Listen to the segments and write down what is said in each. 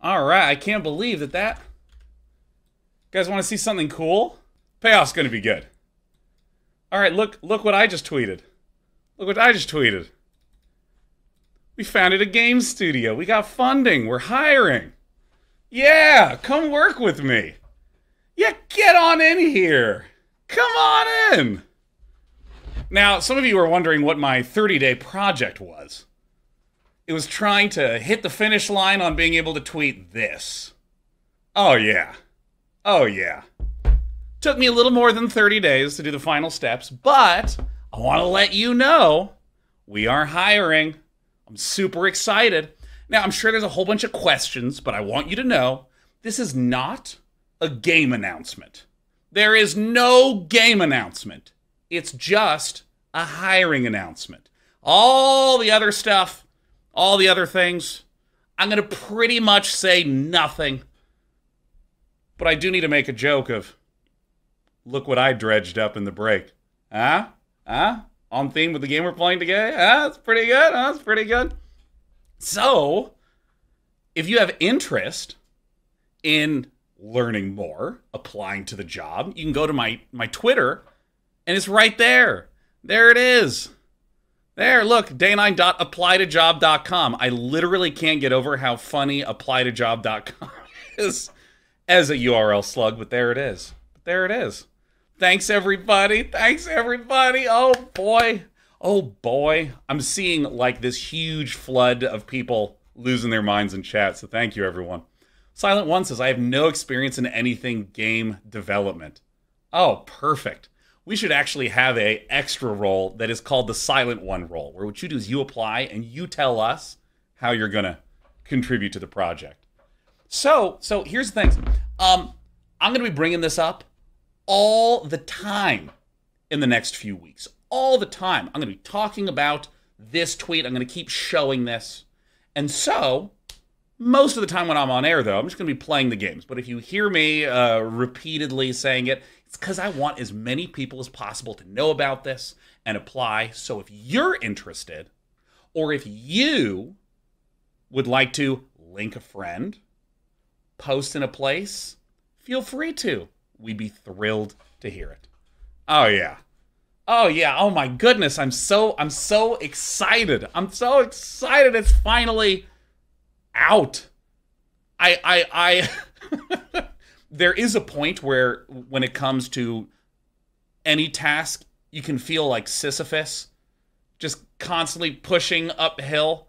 All right, I can't believe that that. You guys want to see something cool? Payoff's going to be good. All right, look look what I just tweeted. Look what I just tweeted. We founded a game studio. We got funding. We're hiring. Yeah, come work with me. Yeah, get on in here. Come on in. Now, some of you are wondering what my 30 day project was. It was trying to hit the finish line on being able to tweet this. Oh, yeah. Oh, yeah. Took me a little more than 30 days to do the final steps, but I want to let you know we are hiring. I'm super excited. Now, I'm sure there's a whole bunch of questions, but I want you to know this is not a game announcement. There is no game announcement. It's just a hiring announcement. All the other stuff, all the other things, I'm going to pretty much say nothing. But I do need to make a joke of look what I dredged up in the break. Huh? Huh? On theme with the game we're playing today? Huh? That's pretty good. Huh? That's pretty good. So, if you have interest in learning more, applying to the job, you can go to my my Twitter and it's right there. There it is. There, look, day9.applytojob.com. I literally can't get over how funny applytojob.com is as a URL slug, but there it is. But there it is. Thanks, everybody. Thanks, everybody. Oh, boy. Oh, boy. I'm seeing like this huge flood of people losing their minds in chat, so thank you, everyone. Silent One says, I have no experience in anything game development. Oh, perfect we should actually have a extra role that is called the silent one role, where what you do is you apply and you tell us how you're gonna contribute to the project. So, so here's the thing. Um, I'm gonna be bringing this up all the time in the next few weeks. All the time. I'm gonna be talking about this tweet. I'm gonna keep showing this. And so, most of the time when I'm on air, though, I'm just going to be playing the games. But if you hear me uh, repeatedly saying it, it's because I want as many people as possible to know about this and apply. So if you're interested, or if you would like to link a friend, post in a place, feel free to. We'd be thrilled to hear it. Oh yeah. Oh yeah. Oh my goodness. I'm so I'm so excited. I'm so excited. It's finally out. I I I there is a point where when it comes to any task, you can feel like Sisyphus just constantly pushing uphill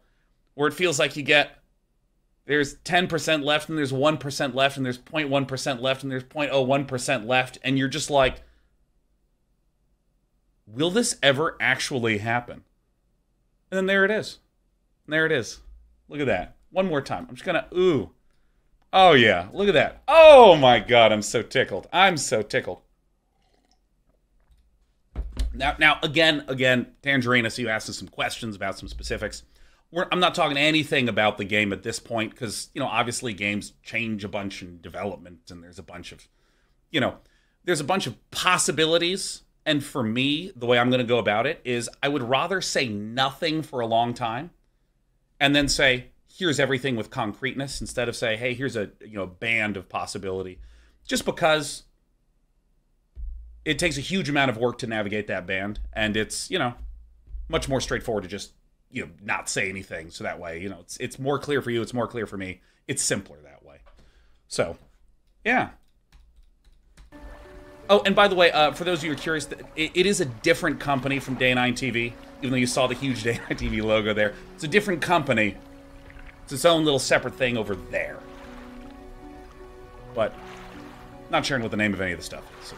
where it feels like you get there's 10% left and there's 1% left and there's 0.1% left and there's 0.01% left and you're just like will this ever actually happen? And then there it is. And there it is. Look at that. One more time. I'm just gonna ooh. Oh yeah, look at that. Oh my god, I'm so tickled. I'm so tickled. Now, now again, again, Tangerina, you asked us some questions about some specifics. We're, I'm not talking anything about the game at this point because you know obviously games change a bunch in development and there's a bunch of, you know, there's a bunch of possibilities. And for me, the way I'm going to go about it is I would rather say nothing for a long time, and then say, here's everything with concreteness instead of say, hey, here's a you know band of possibility, just because it takes a huge amount of work to navigate that band, and it's you know much more straightforward to just you know not say anything, so that way you know it's it's more clear for you, it's more clear for me, it's simpler that way. So, yeah. Oh, and by the way, uh, for those of you who are curious, it, it is a different company from Day 9 TV. Even though you saw the huge Day 9 TV logo there, it's a different company it's its own little separate thing over there. But, not sharing what the name of any of the stuff is. So.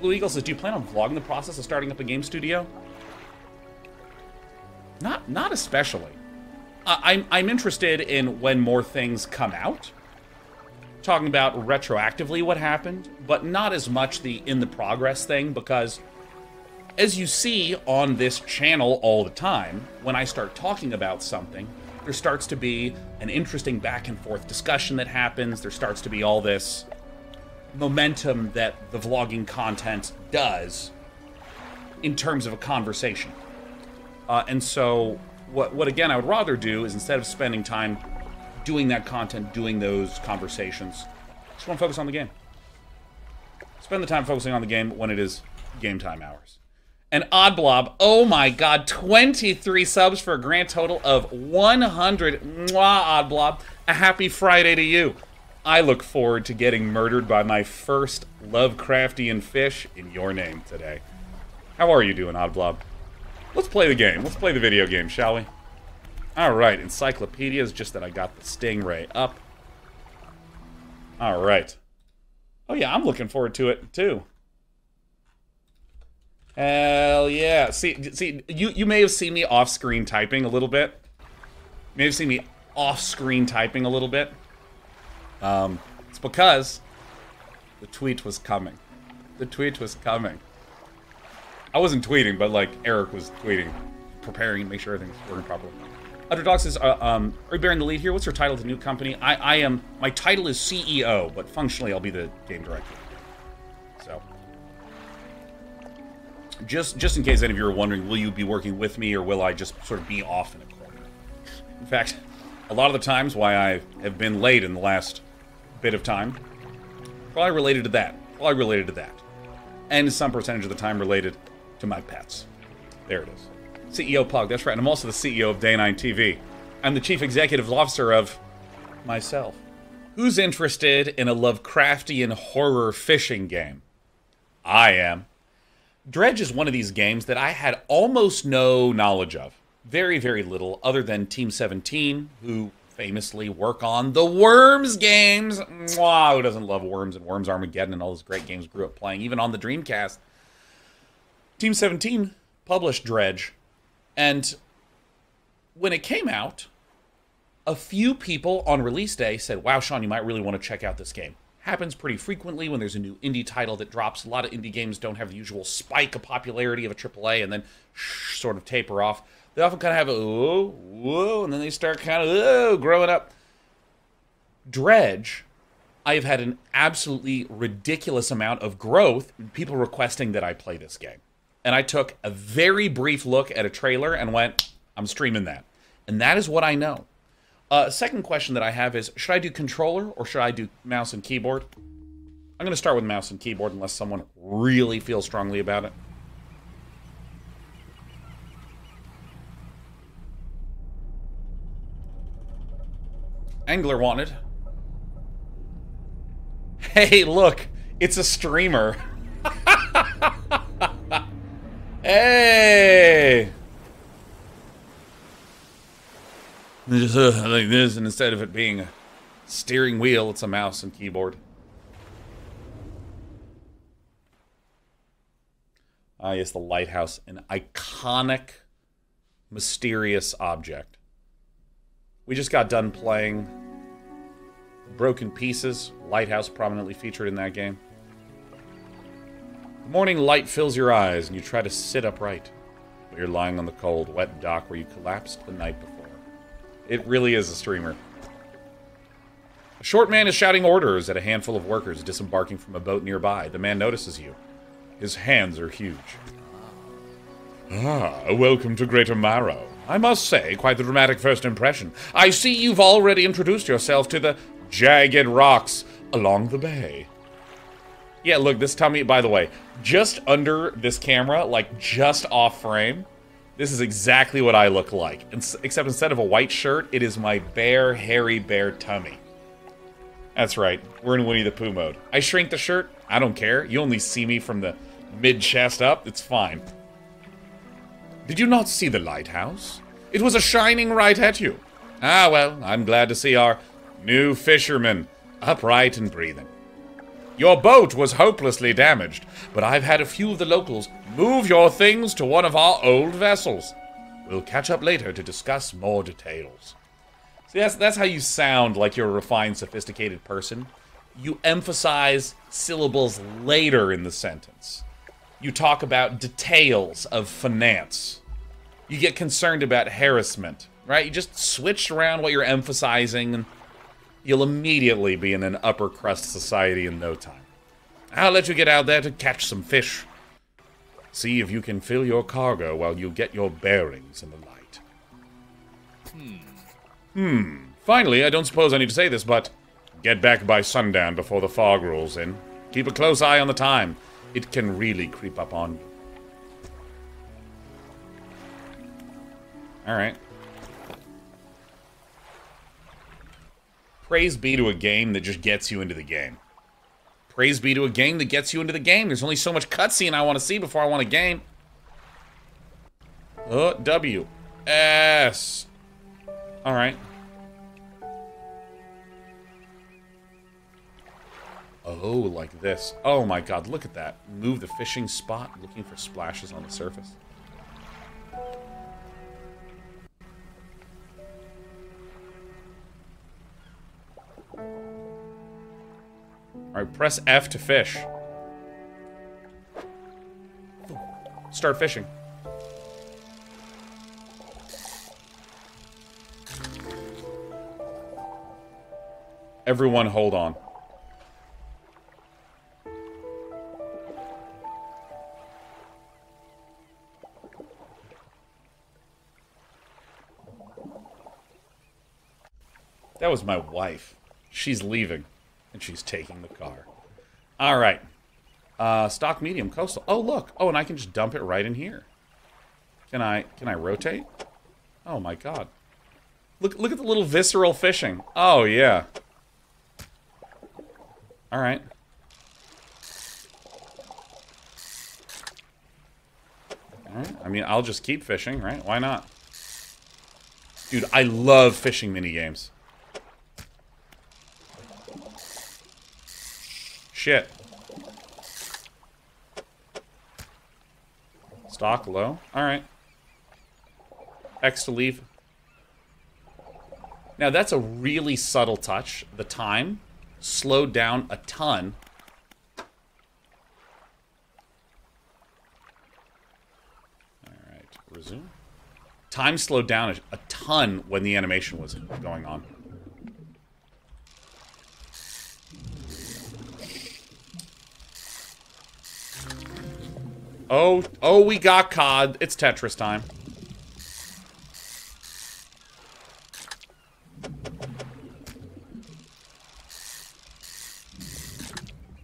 Blue Eagle says, do you plan on vlogging the process of starting up a game studio? Not, not especially. Uh, I'm, I'm interested in when more things come out. Talking about retroactively what happened, but not as much the in the progress thing because as you see on this channel all the time, when I start talking about something, there starts to be an interesting back and forth discussion that happens. There starts to be all this momentum that the vlogging content does in terms of a conversation. Uh, and so what, what again I would rather do is instead of spending time doing that content, doing those conversations, just want to focus on the game. Spend the time focusing on the game when it is game time hours. And Odd Blob, oh my god, 23 subs for a grand total of 100. Mwah, Odd Blob. A happy Friday to you. I look forward to getting murdered by my first Lovecraftian fish in your name today. How are you doing, Odd Blob? Let's play the game. Let's play the video game, shall we? Alright, Encyclopedia is just that I got the Stingray up. Alright. Oh yeah, I'm looking forward to it, too. Hell yeah. See, see, you, you may have seen me off-screen typing a little bit. You may have seen me off-screen typing a little bit. Um, it's because the tweet was coming. The tweet was coming. I wasn't tweeting, but like Eric was tweeting, preparing to make sure everything's working properly. Underdog says, uh, um, are you bearing the lead here? What's your title to the new company? I, I am, my title is CEO, but functionally I'll be the game director. So, just just in case any of you are wondering, will you be working with me or will I just sort of be off in a corner? In fact, a lot of the times why I have been late in the last bit of time, probably related to that. Probably related to that. And some percentage of the time related to my pets. There it is. CEO Pug, that's right. And I'm also the CEO of Day 9 TV. I'm the chief executive officer of myself. Who's interested in a Lovecraftian horror fishing game? I am. Dredge is one of these games that I had almost no knowledge of. Very, very little, other than Team 17, who famously work on the Worms games. Wow, who doesn't love Worms and Worms Armageddon and all those great games grew up playing, even on the Dreamcast? Team 17 published Dredge, and when it came out, a few people on release day said, Wow, Sean, you might really want to check out this game. Happens pretty frequently when there's a new indie title that drops. A lot of indie games don't have the usual spike of popularity of a AAA and then shh, sort of taper off they often kind of have a whoa, whoa, and then they start kind of oh, growing up. Dredge, I have had an absolutely ridiculous amount of growth. People requesting that I play this game, and I took a very brief look at a trailer and went, "I'm streaming that," and that is what I know. Uh, second question that I have is, should I do controller or should I do mouse and keyboard? I'm going to start with mouse and keyboard unless someone really feels strongly about it. Angler wanted. Hey, look, it's a streamer. hey! Just uh, like this, and instead of it being a steering wheel, it's a mouse and keyboard. Ah, yes, the lighthouse, an iconic, mysterious object. We just got done playing Broken Pieces, Lighthouse prominently featured in that game. The morning light fills your eyes and you try to sit upright, but you're lying on the cold, wet dock where you collapsed the night before. It really is a streamer. A short man is shouting orders at a handful of workers disembarking from a boat nearby. The man notices you. His hands are huge. Ah, welcome to Greater Marrow. I must say, quite the dramatic first impression. I see you've already introduced yourself to the jagged rocks along the bay. Yeah, look, this tummy, by the way, just under this camera, like just off frame, this is exactly what I look like. Except instead of a white shirt, it is my bare, hairy, bare tummy. That's right, we're in Winnie the Pooh mode. I shrink the shirt, I don't care. You only see me from the mid-chest up, it's fine. Did you not see the lighthouse? It was a shining right at you. Ah, well, I'm glad to see our new fisherman upright and breathing. Your boat was hopelessly damaged, but I've had a few of the locals move your things to one of our old vessels. We'll catch up later to discuss more details. See, that's, that's how you sound like you're a refined, sophisticated person. You emphasize syllables later in the sentence. You talk about details of finance you get concerned about harassment, right? You just switch around what you're emphasizing, and you'll immediately be in an upper crust society in no time. I'll let you get out there to catch some fish. See if you can fill your cargo while you get your bearings in the light. Hmm. Finally, I don't suppose I need to say this, but get back by sundown before the fog rolls in. Keep a close eye on the time. It can really creep up on you. Alright. Praise be to a game that just gets you into the game. Praise be to a game that gets you into the game. There's only so much cutscene I want to see before I want a game. Uh, W. S. Alright. Oh, like this. Oh my god, look at that. Move the fishing spot, looking for splashes on the surface. Alright, press F to fish. Start fishing. Everyone hold on. That was my wife. She's leaving, and she's taking the car. All right. Uh, stock medium coastal. Oh, look. Oh, and I can just dump it right in here. Can I, can I rotate? Oh, my God. Look, look at the little visceral fishing. Oh, yeah. All right. All right. I mean, I'll just keep fishing, right? Why not? Dude, I love fishing mini games. Shit. Stock low. Alright. X to leave. Now, that's a really subtle touch. The time slowed down a ton. Alright, resume. Time slowed down a ton when the animation was going on. Oh, oh, we got COD. It's Tetris time.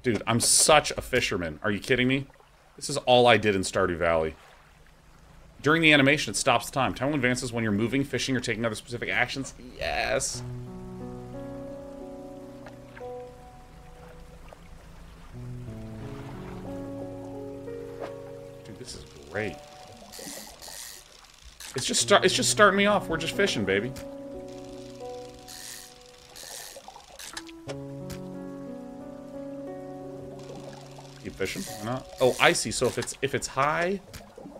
Dude, I'm such a fisherman. Are you kidding me? This is all I did in Stardew Valley. During the animation, it stops time. Time advances when you're moving, fishing, or taking other specific actions. Yes. Great. It's just start. It's just starting me off. We're just fishing, baby. Keep fishing. not? Oh, I see. So if it's if it's high,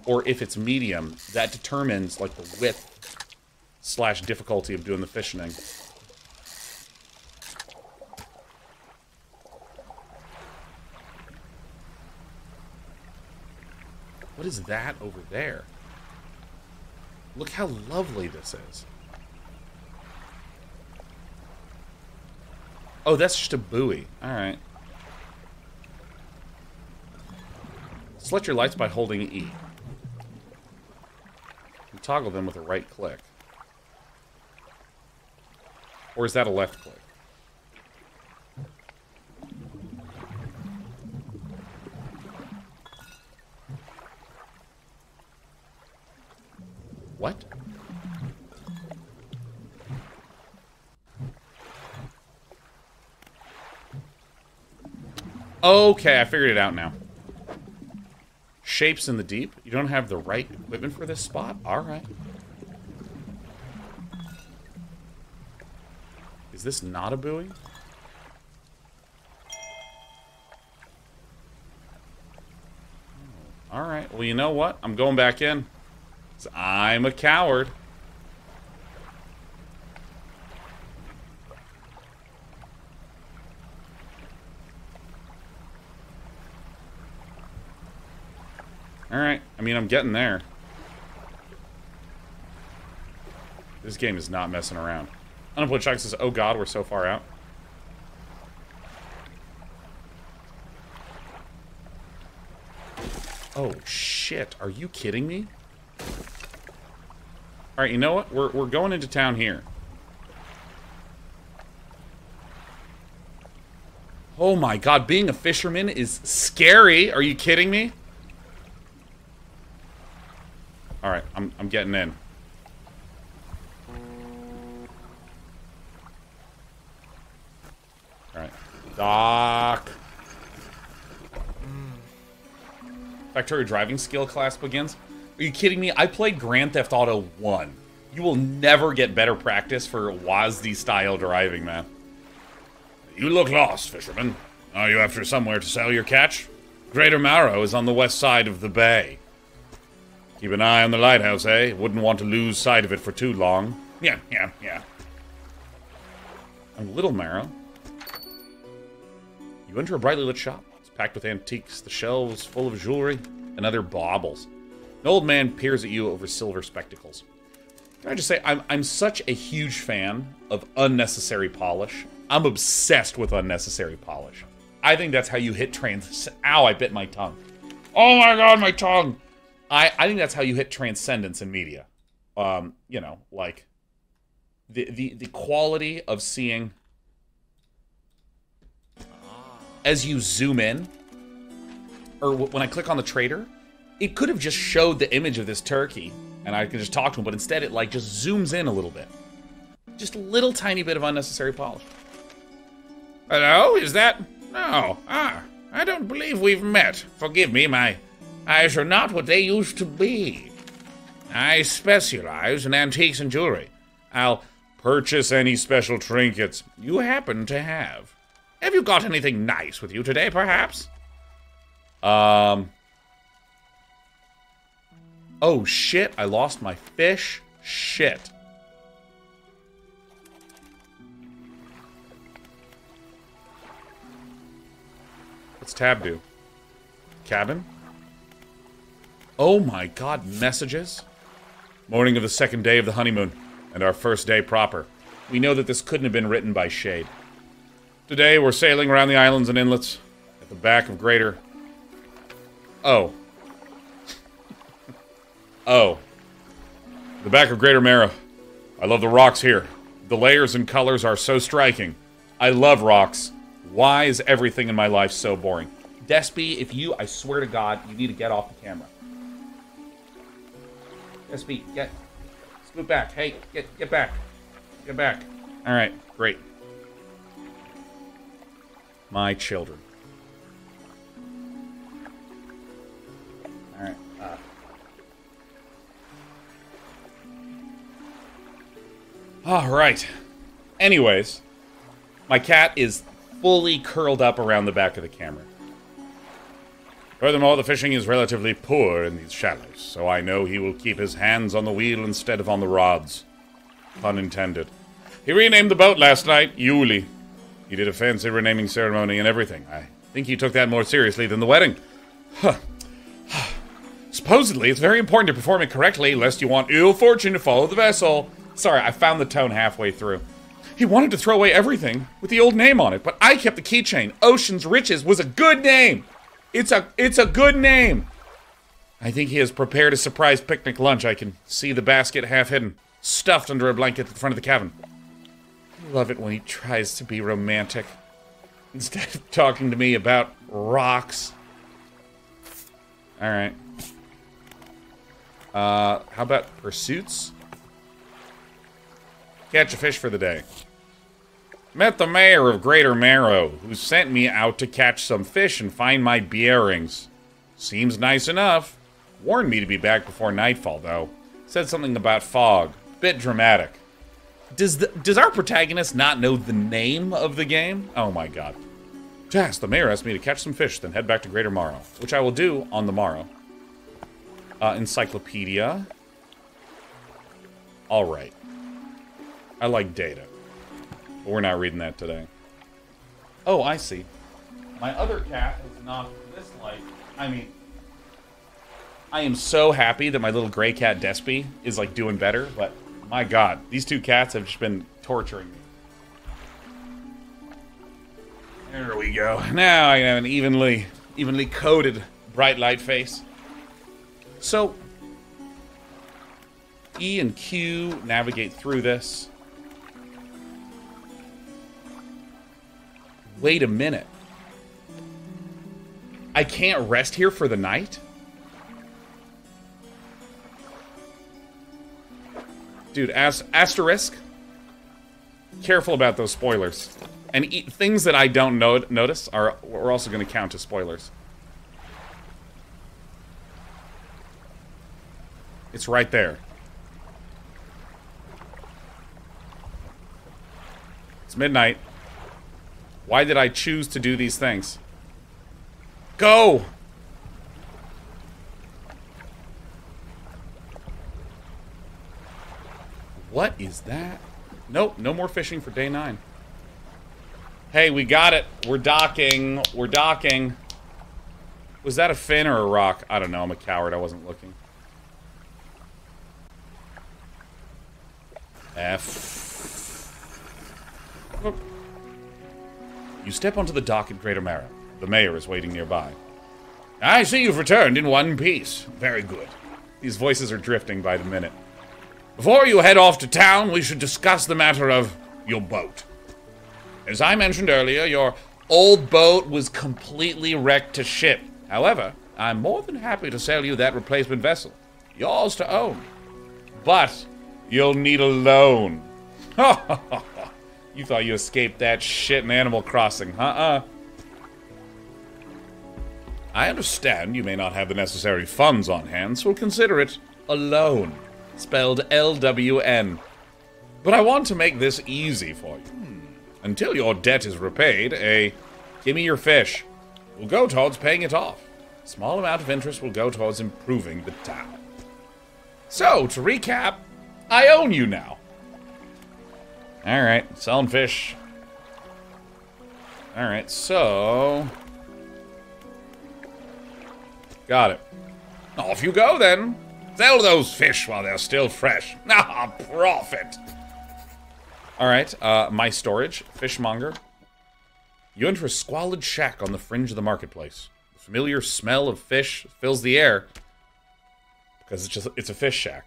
or if it's medium, that determines like the width slash difficulty of doing the fishing. What is that over there? Look how lovely this is. Oh, that's just a buoy. Alright. Select your lights by holding E. And toggle them with a right click. Or is that a left click? Okay, I figured it out now. Shapes in the deep. You don't have the right equipment for this spot? Alright. Is this not a buoy? Oh, Alright, well you know what? I'm going back in. I'm a coward. Alright, I mean, I'm getting there. This game is not messing around. Unemployed Chuck says, oh god, we're so far out. Oh shit, are you kidding me? Alright, you know what? We're, we're going into town here. Oh my god, being a fisherman is scary. Are you kidding me? Alright, I'm, I'm getting in. Alright. Dock. Factorio driving skill class begins. Are you kidding me? I played Grand Theft Auto 1. You will never get better practice for WASD style driving, man. You look lost, fisherman. Are you after somewhere to sell your catch? Greater Marrow is on the west side of the bay. Keep an eye on the lighthouse, eh? Wouldn't want to lose sight of it for too long. Yeah, yeah, yeah. A Little Marrow. You enter a brightly lit shop. It's packed with antiques, the shelves full of jewelry and other baubles. An old man peers at you over silver spectacles. Can I just say, I'm, I'm such a huge fan of unnecessary polish. I'm obsessed with unnecessary polish. I think that's how you hit trans. Ow, I bit my tongue. Oh my god, my tongue! I, I think that's how you hit transcendence in media. Um, you know, like the the the quality of seeing as you zoom in, or when I click on the trader, it could have just showed the image of this turkey, and I could just talk to him, but instead it like just zooms in a little bit. Just a little tiny bit of unnecessary polish. Hello, is that? No. Ah, I don't believe we've met. Forgive me, my eyes are not what they used to be. I specialize in antiques and jewelry. I'll purchase any special trinkets you happen to have. Have you got anything nice with you today, perhaps? Um. Oh, shit. I lost my fish. Shit. What's tab do? Cabin? Oh my god, messages? Morning of the second day of the honeymoon, and our first day proper. We know that this couldn't have been written by Shade. Today we're sailing around the islands and inlets at the back of Greater. Oh. oh. The back of Greater Marrow. I love the rocks here. The layers and colors are so striking. I love rocks. Why is everything in my life so boring? Despy, if you, I swear to God, you need to get off the camera. Despy, get, scoot back. Hey, get, get back. Get back. All right, great. My children. All right. Uh. All right. Anyways, my cat is fully curled up around the back of the camera. Furthermore, the fishing is relatively poor in these shallows, so I know he will keep his hands on the wheel instead of on the rods. Pun intended. He renamed the boat last night, Yuli. He did a fancy renaming ceremony and everything. I think he took that more seriously than the wedding. Huh. Supposedly, it's very important to perform it correctly, lest you want ill fortune to follow the vessel. Sorry, I found the tone halfway through. He wanted to throw away everything with the old name on it, but I kept the keychain. Ocean's Riches was a good name. It's a it's a good name. I think he has prepared a surprise picnic lunch. I can see the basket half hidden, stuffed under a blanket at the front of the cabin. I love it when he tries to be romantic instead of talking to me about rocks. All right. Uh, how about pursuits? Catch a fish for the day. Met the mayor of Greater Marrow, who sent me out to catch some fish and find my bearings. Seems nice enough. Warned me to be back before nightfall, though. Said something about fog. Bit dramatic. Does the, does our protagonist not know the name of the game? Oh my god. Jas, the mayor asked me to catch some fish, then head back to Greater Marrow, which I will do on the morrow. Uh, encyclopedia. Alright. I like data. But we're not reading that today. Oh, I see. My other cat is not this light. I mean, I am so happy that my little gray cat Despy is like doing better, but my god, these two cats have just been torturing me. There we go. Now I have an evenly, evenly coated bright light face. So, E and Q navigate through this. Wait a minute. I can't rest here for the night? Dude, as asterisk. Careful about those spoilers. And e things that I don't no notice are we're also going to count as spoilers. It's right there. It's midnight. Why did I choose to do these things? Go! What is that? Nope, no more fishing for day nine. Hey, we got it. We're docking. We're docking. Was that a fin or a rock? I don't know. I'm a coward. I wasn't looking. F. You step onto the dock at Greater Marrow. The mayor is waiting nearby. I see you've returned in one piece. Very good. These voices are drifting by the minute. Before you head off to town, we should discuss the matter of your boat. As I mentioned earlier, your old boat was completely wrecked to ship. However, I'm more than happy to sell you that replacement vessel. Yours to own. But you'll need a loan. you thought you escaped that shit in Animal Crossing, huh? Uh. I understand you may not have the necessary funds on hand, so we'll consider it a loan, spelled L-W-N. But I want to make this easy for you. Until your debt is repaid, a give me your fish will go towards paying it off. A small amount of interest will go towards improving the town. So, to recap, I own you now. Alright, selling fish. Alright, so... Got it. Off you go, then. Sell those fish while they're still fresh. Ah, profit! Alright, uh, my storage, fishmonger. You enter a squalid shack on the fringe of the marketplace. The familiar smell of fish fills the air. Because it's just, it's a fish shack.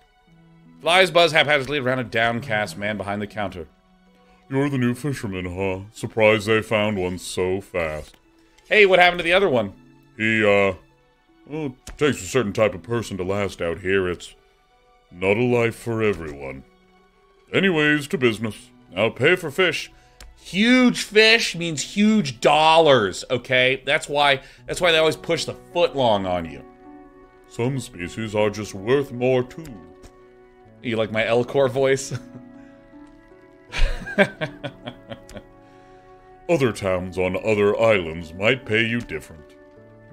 Flies buzz haphazardly around a downcast man behind the counter. You're the new fisherman, huh? Surprised they found one so fast. Hey, what happened to the other one? He, uh, well, it takes a certain type of person to last out here. It's not a life for everyone. Anyways, to business. I'll pay for fish. Huge fish means huge dollars, okay? That's why that's why they always push the foot long on you. Some species are just worth more too. You like my Elcor voice? other towns on other islands might pay you different.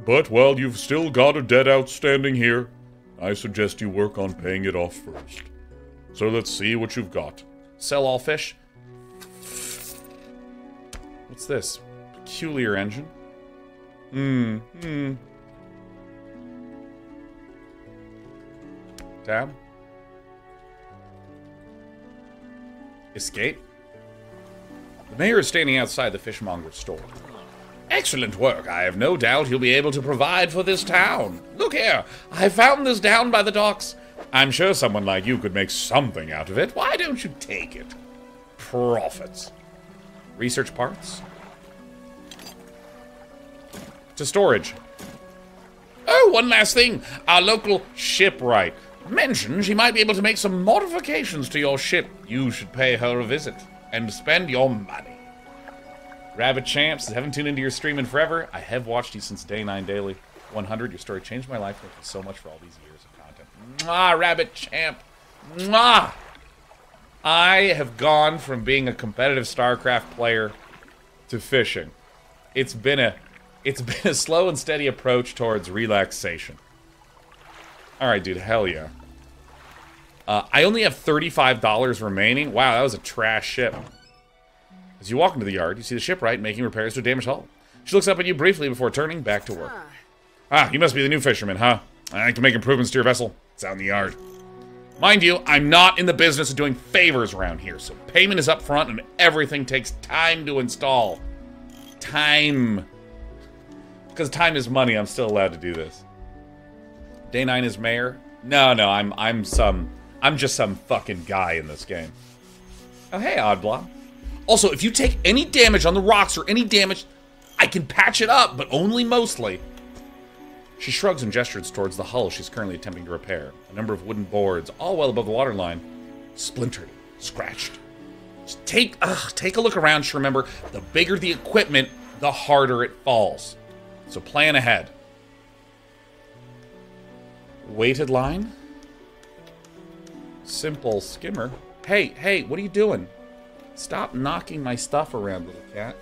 But while you've still got a debt outstanding here, I suggest you work on paying it off first. So let's see what you've got. Sell all fish? What's this? Peculiar engine? Hmm, hmm. Tab? Escape? The mayor is standing outside the fishmonger's store. Excellent work. I have no doubt you'll be able to provide for this town. Look here, I found this down by the docks. I'm sure someone like you could make something out of it. Why don't you take it? Profits. Research parts. To storage. Oh, one last thing. Our local shipwright mentioned she might be able to make some modifications to your ship. You should pay her a visit and spend your money. Rabbit Champs, haven't tuned into your stream in forever. I have watched you since day 9 daily. 100, your story changed my life. Thank you so much for all these years of content. Mwah, Rabbit Champ. Mwah! I have gone from being a competitive StarCraft player to fishing. It's been a it's been a slow and steady approach towards relaxation. Alright, dude, hell yeah. Uh, I only have $35 remaining. Wow, that was a trash ship. As you walk into the yard, you see the shipwright making repairs to a damaged hull. She looks up at you briefly before turning back to work. Ah, you must be the new fisherman, huh? I can make improvements to your vessel. It's out in the yard. Mind you, I'm not in the business of doing favors around here, so payment is up front and everything takes time to install. Time. Because time is money, I'm still allowed to do this. Day 9 is mayor? No, no, I'm I'm some I'm just some fucking guy in this game. Oh, hey, Oddblock. Also, if you take any damage on the rocks or any damage, I can patch it up, but only mostly. She shrugs and gestures towards the hull she's currently attempting to repair. A number of wooden boards, all well above the waterline, splintered, scratched. Just take, ugh, take a look around. Just remember, the bigger the equipment, the harder it falls. So plan ahead. Weighted line? Simple skimmer. Hey, hey, what are you doing? Stop knocking my stuff around, little cat.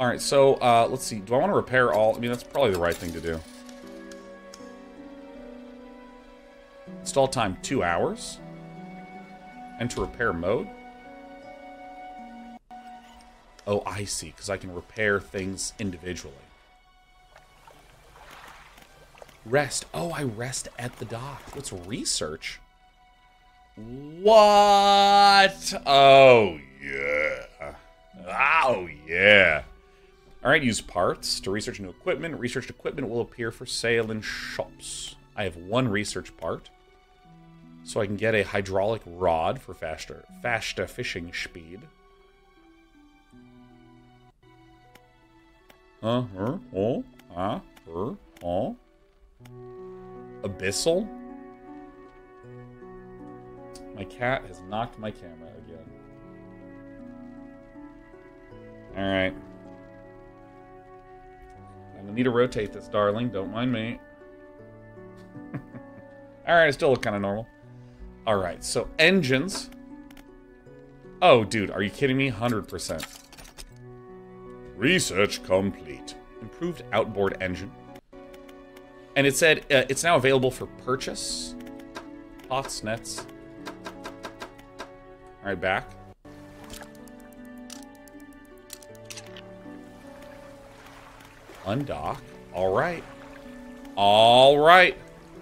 All right, so uh, let's see. Do I want to repair all? I mean, that's probably the right thing to do. Install time, two hours. Enter repair mode. Oh, I see, because I can repair things individually. Rest. Oh, I rest at the dock. What's research? What? Oh, yeah. Oh, yeah. All right, use parts to research new equipment. Researched equipment will appear for sale in shops. I have one research part. So I can get a hydraulic rod for faster, faster fishing speed. Uh, uh, oh, uh, uh, oh. Abyssal? My cat has knocked my camera again. Alright. I'm gonna need to rotate this, darling. Don't mind me. Alright, it still look kind of normal. Alright, so engines. Oh, dude, are you kidding me? 100%. Research complete. Improved outboard engine. And it said uh, it's now available for purchase. Pots, nets. Alright, back. Undock. Alright. Alright.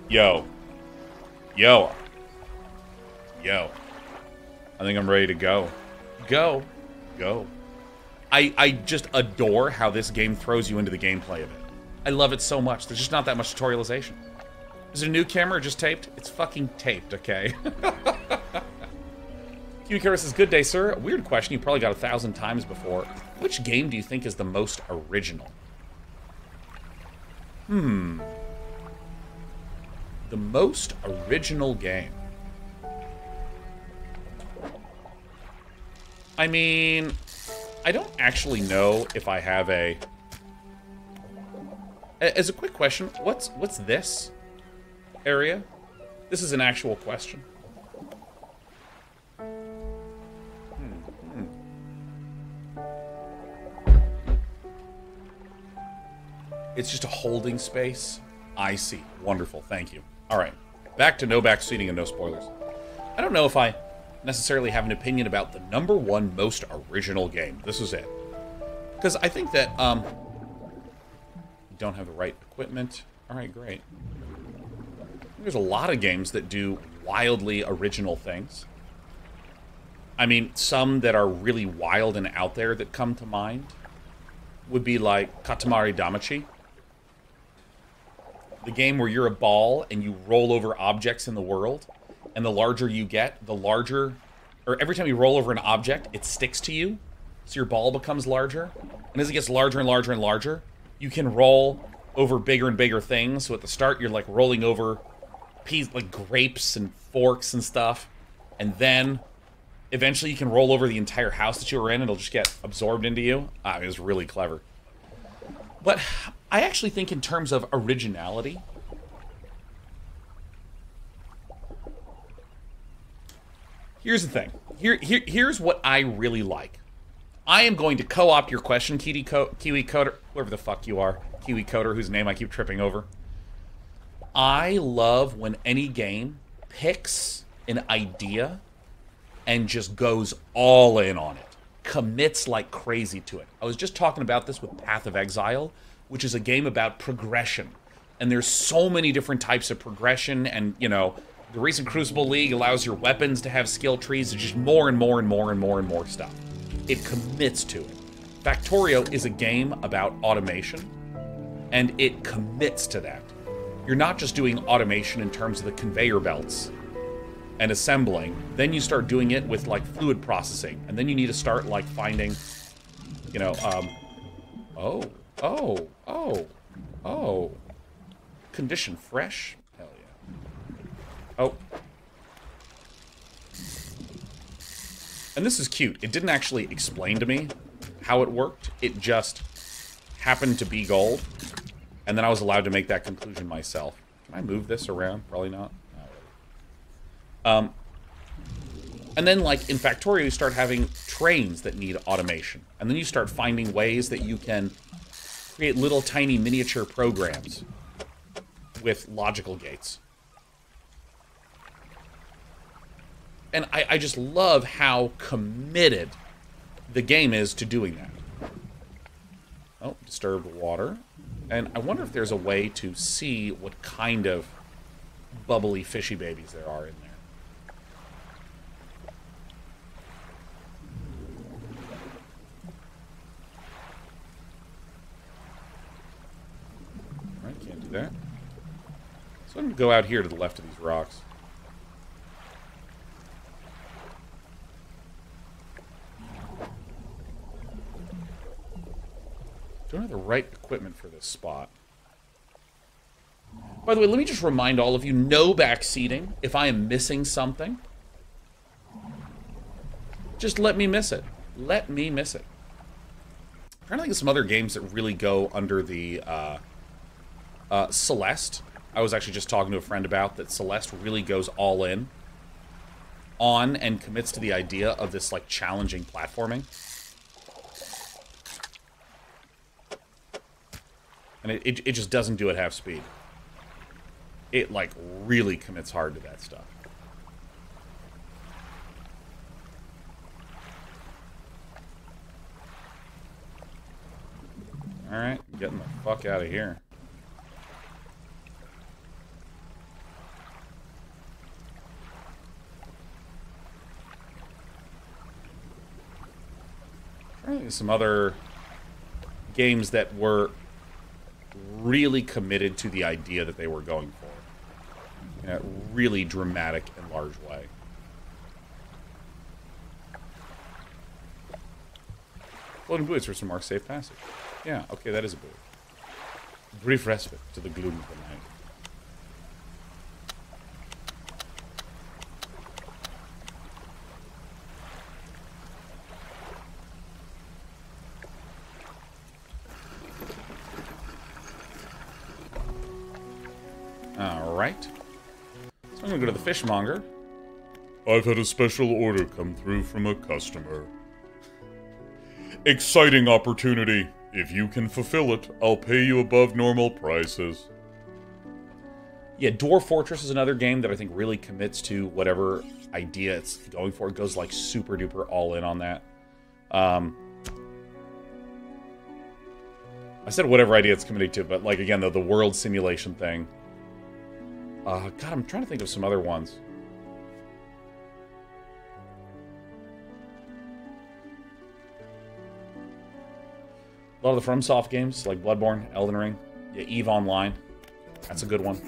Yo. Yo. Yo. I think I'm ready to go. Go. Go. I, I just adore how this game throws you into the gameplay of it. I love it so much. There's just not that much tutorialization. Is it a new camera just taped? It's fucking taped, okay? Kiwi says, good day, sir. A weird question you probably got a thousand times before. Which game do you think is the most original? Hmm. The most original game. I mean, I don't actually know if I have a... As a quick question, what's what's this area? This is an actual question. Hmm, hmm. It's just a holding space. I see. Wonderful. Thank you. All right. Back to no backseating and no spoilers. I don't know if I necessarily have an opinion about the number one most original game. This is it. Because I think that, um, you don't have the right equipment. All right, great. There's a lot of games that do wildly original things. I mean, some that are really wild and out there that come to mind would be like Katamari Damacy. The game where you're a ball and you roll over objects in the world and the larger you get, the larger, or every time you roll over an object, it sticks to you, so your ball becomes larger. And as it gets larger and larger and larger, you can roll over bigger and bigger things. So at the start, you're like rolling over peas, like grapes and forks and stuff, and then eventually you can roll over the entire house that you were in, and it'll just get absorbed into you. Ah, it was really clever. But I actually think in terms of originality, Here's the thing. Here, here, here's what I really like. I am going to co-opt your question, Kiwi, Co Kiwi Coder, whoever the fuck you are, Kiwi Coder, whose name I keep tripping over. I love when any game picks an idea and just goes all in on it, commits like crazy to it. I was just talking about this with Path of Exile, which is a game about progression. And there's so many different types of progression and, you know, the recent Crucible League allows your weapons to have skill trees. It's just more and more and more and more and more stuff. It commits to it. Factorio is a game about automation, and it commits to that. You're not just doing automation in terms of the conveyor belts and assembling. Then you start doing it with like fluid processing, and then you need to start like finding, you know, um, oh, oh, oh, oh, condition fresh. Oh. And this is cute. It didn't actually explain to me how it worked. It just happened to be gold. And then I was allowed to make that conclusion myself. Can I move this around? Probably not. Um, and then, like, in Factorio, you start having trains that need automation. And then you start finding ways that you can create little tiny miniature programs with logical gates. And I, I just love how committed the game is to doing that. Oh, disturbed water. And I wonder if there's a way to see what kind of bubbly fishy babies there are in there. Alright, can't do that. So I'm going to go out here to the left of these rocks. Don't have the right equipment for this spot. By the way, let me just remind all of you, no backseating. If I am missing something, just let me miss it. Let me miss it. I'm trying to think of some other games that really go under the uh, uh, Celeste. I was actually just talking to a friend about that Celeste really goes all in on and commits to the idea of this like challenging platforming. And it, it, it just doesn't do it half speed. It like really commits hard to that stuff. Alright, getting the fuck out of here. some other games that were really committed to the idea that they were going for in a really dramatic and large way. Floating buoys for some more safe passage. Yeah, okay, that is a buoy. Brief respite to the gloom of the night. Fishmonger. I've had a special order come through from a customer. Exciting opportunity. If you can fulfill it, I'll pay you above normal prices. Yeah, Dwarf Fortress is another game that I think really commits to whatever idea it's going for. It goes like super duper all in on that. Um, I said whatever idea it's committing to, but like again, the, the world simulation thing. Uh, God, I'm trying to think of some other ones. A lot of the FromSoft games, like Bloodborne, Elden Ring, yeah, EVE Online. That's a good one.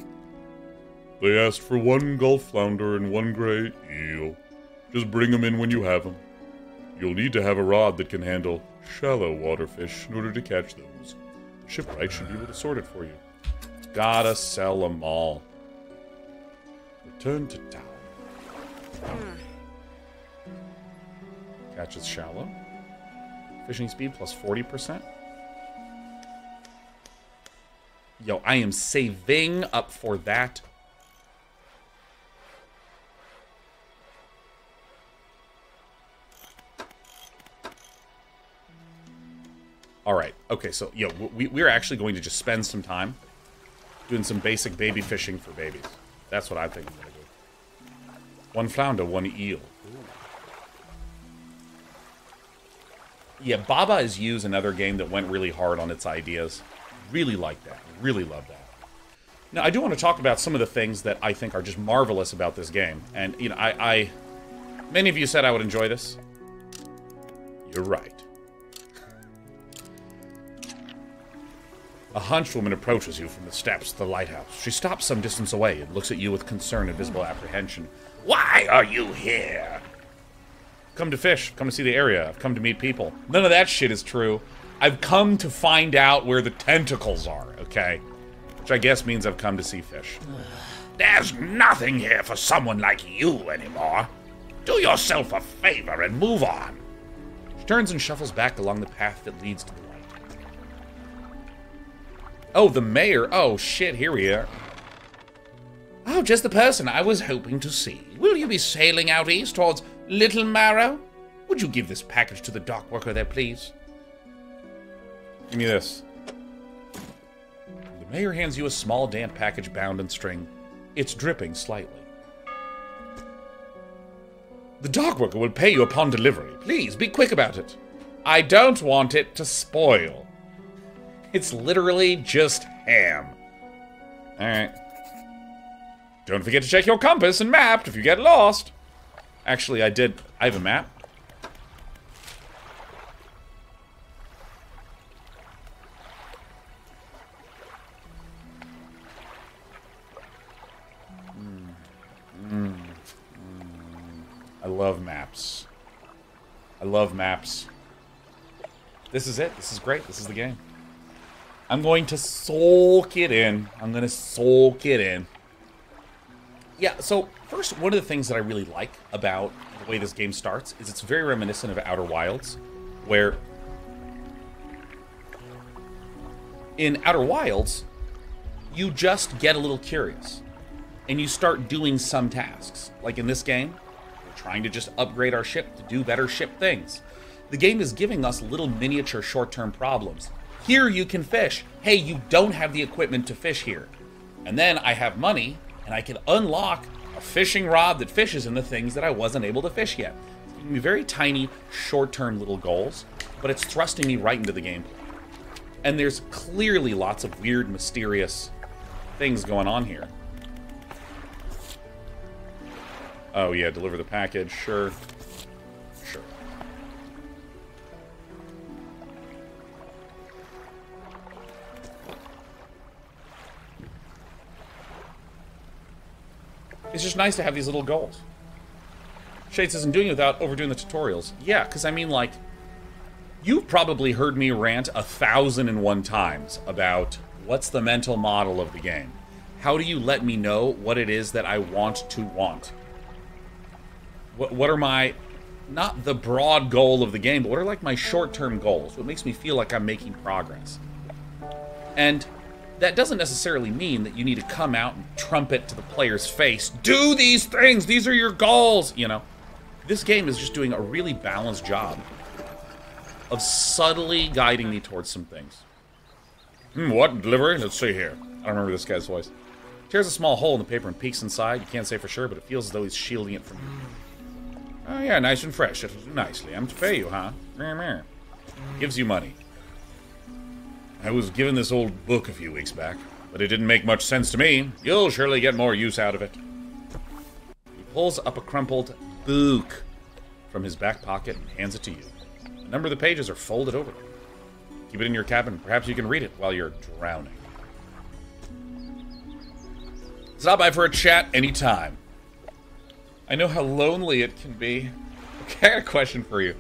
They asked for one gulf flounder and one gray eel. Just bring them in when you have them. You'll need to have a rod that can handle shallow water fish in order to catch those. The Shipwright should be able to sort it for you. Gotta sell them all. Return to town. Catch Catches shallow. Fishing speed plus 40%. Yo, I am saving up for that. All right. Okay, so, yo, we, we're actually going to just spend some time doing some basic baby fishing for babies. That's what I'm do. One flounder, one eel. Yeah, Baba Is You's another game that went really hard on its ideas. Really like that. Really love that. Now, I do want to talk about some of the things that I think are just marvelous about this game. And, you know, I... I many of you said I would enjoy this. You're right. A hunched woman approaches you from the steps of the lighthouse. She stops some distance away and looks at you with concern and visible apprehension. Why are you here? Come to fish. Come to see the area. I've come to meet people. None of that shit is true. I've come to find out where the tentacles are, okay? Which I guess means I've come to see fish. There's nothing here for someone like you anymore. Do yourself a favor and move on. She turns and shuffles back along the path that leads to the light. Oh, the mayor. Oh, shit, here we are. Oh, just the person I was hoping to see. Will be sailing out east towards Little Marrow? Would you give this package to the dock worker there, please? Give me this. The mayor hands you a small, damp package bound in string. It's dripping slightly. The dock worker will pay you upon delivery. Please, be quick about it. I don't want it to spoil. It's literally just ham. Alright. Don't forget to check your compass and map if you get lost. Actually, I did. I have a map. Hmm, hmm, hmm. I love maps. I love maps. This is it. This is great. This is the game. I'm going to soak it in. I'm going to soak it in. Yeah, so first, one of the things that I really like about the way this game starts is it's very reminiscent of Outer Wilds, where in Outer Wilds, you just get a little curious and you start doing some tasks. Like in this game, we're trying to just upgrade our ship to do better ship things. The game is giving us little miniature short term problems. Here you can fish. Hey, you don't have the equipment to fish here. And then I have money and I can unlock a fishing rod that fishes in the things that I wasn't able to fish yet. Very tiny, short term little goals, but it's thrusting me right into the game. And there's clearly lots of weird, mysterious things going on here. Oh, yeah, deliver the package. Sure. It's just nice to have these little goals. Shades isn't doing it without overdoing the tutorials. Yeah, because I mean, like, you've probably heard me rant a thousand and one times about what's the mental model of the game. How do you let me know what it is that I want to want? What, what are my, not the broad goal of the game, but what are like my short term goals? What makes me feel like I'm making progress? And that doesn't necessarily mean that you need to come out and trumpet to the player's face, do these things, these are your goals, you know. This game is just doing a really balanced job of subtly guiding me towards some things. Hmm, what? Delivery? Let's see here. I don't remember this guy's voice. Tears a small hole in the paper and peeks inside. You can't say for sure, but it feels as though he's shielding it from you. Oh, yeah, nice and fresh. Nicely. I'm to pay you, huh? Gives you money. I was given this old book a few weeks back, but it didn't make much sense to me. You'll surely get more use out of it. He pulls up a crumpled book from his back pocket and hands it to you. A number of the pages are folded over. Keep it in your cabin. Perhaps you can read it while you're drowning. Stop by for a chat anytime. I know how lonely it can be. Okay, I got a question for you.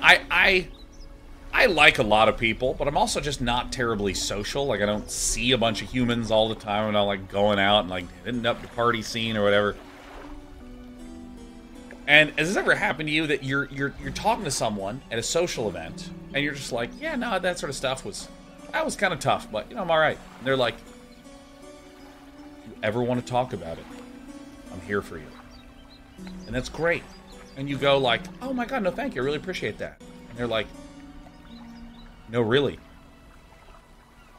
I I I like a lot of people, but I'm also just not terribly social. Like I don't see a bunch of humans all the time. And I'm like going out and like hitting up the party scene or whatever. And has this ever happened to you that you're you're you're talking to someone at a social event and you're just like, yeah, no, that sort of stuff was that was kind of tough, but you know, I'm all right. And they're like, you ever want to talk about it? I'm here for you. And that's great. And you go like, oh my god, no thank you, I really appreciate that. And they're like, no, really.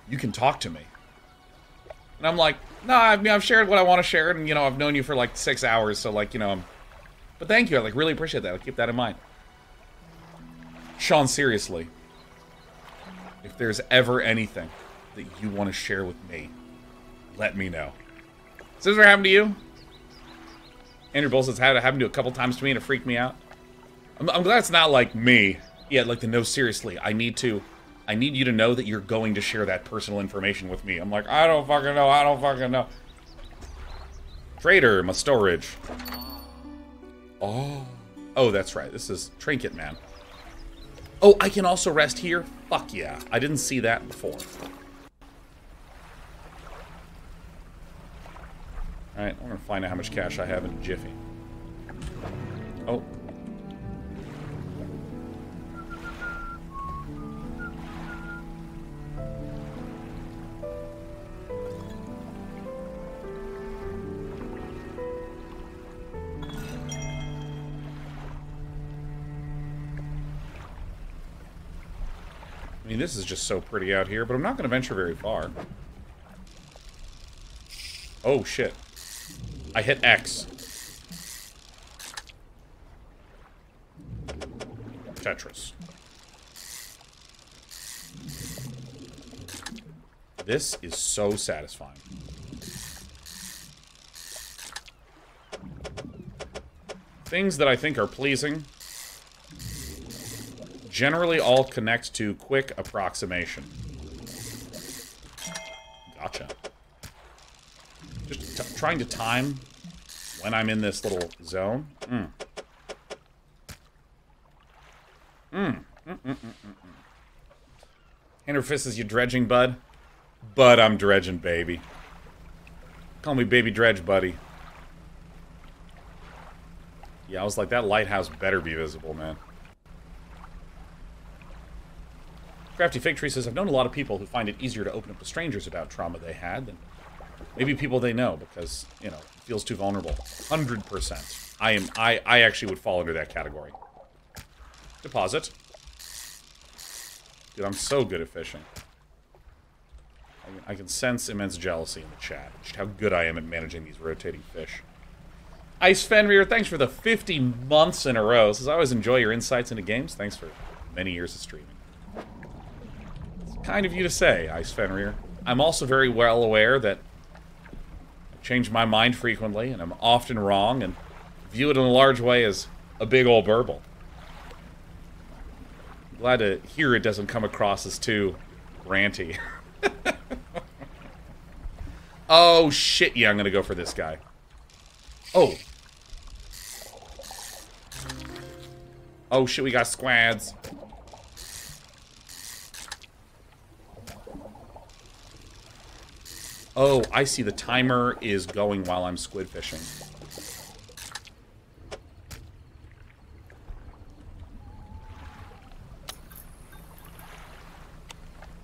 You can talk to me. And I'm like, no, I mean, I've shared what I want to share, and you know, I've known you for like six hours, so like, you know, I'm. But thank you. I like really appreciate that. I'll keep that in mind. Sean, seriously, if there's ever anything that you want to share with me, let me know. Has this ever happened to you? Andrew Bull says had it happened to a couple times to me and it freaked me out. I'm, I'm glad it's not like me. Yeah, like the no, seriously, I need to I need you to know that you're going to share that personal information with me. I'm like, I don't fucking know, I don't fucking know. Trader, my storage. Oh. Oh, that's right. This is Trinket Man. Oh, I can also rest here? Fuck yeah. I didn't see that before. Alright, I'm gonna find out how much cash I have in jiffy. Oh. I mean, this is just so pretty out here, but I'm not going to venture very far. Oh, shit. I hit X. Tetris. This is so satisfying. Things that I think are pleasing generally all connect to quick approximation. Gotcha. Just trying to time when I'm in this little zone. Mm. Mm. Mm -mm Hand or fist is you dredging, bud? Bud, I'm dredging, baby. Call me baby dredge, buddy. Yeah, I was like, that lighthouse better be visible, man. Crafty Fig Tree says, I've known a lot of people who find it easier to open up to strangers about trauma they had than maybe people they know because, you know, it feels too vulnerable. 100%. I am, I, I actually would fall under that category. Deposit. Dude, I'm so good at fishing. I can, I can sense immense jealousy in the chat. Just how good I am at managing these rotating fish. Ice Fenrir, thanks for the 50 months in a row. Says, I always enjoy your insights into games. Thanks for many years of streaming. Kind of you to say, Ice Fenrir. I'm also very well aware that I change my mind frequently, and I'm often wrong, and view it in a large way as a big old burble. I'm glad to hear it doesn't come across as too ranty. oh, shit, yeah, I'm gonna go for this guy. Oh. Oh, shit, we got squads. Oh, I see. The timer is going while I'm squid fishing.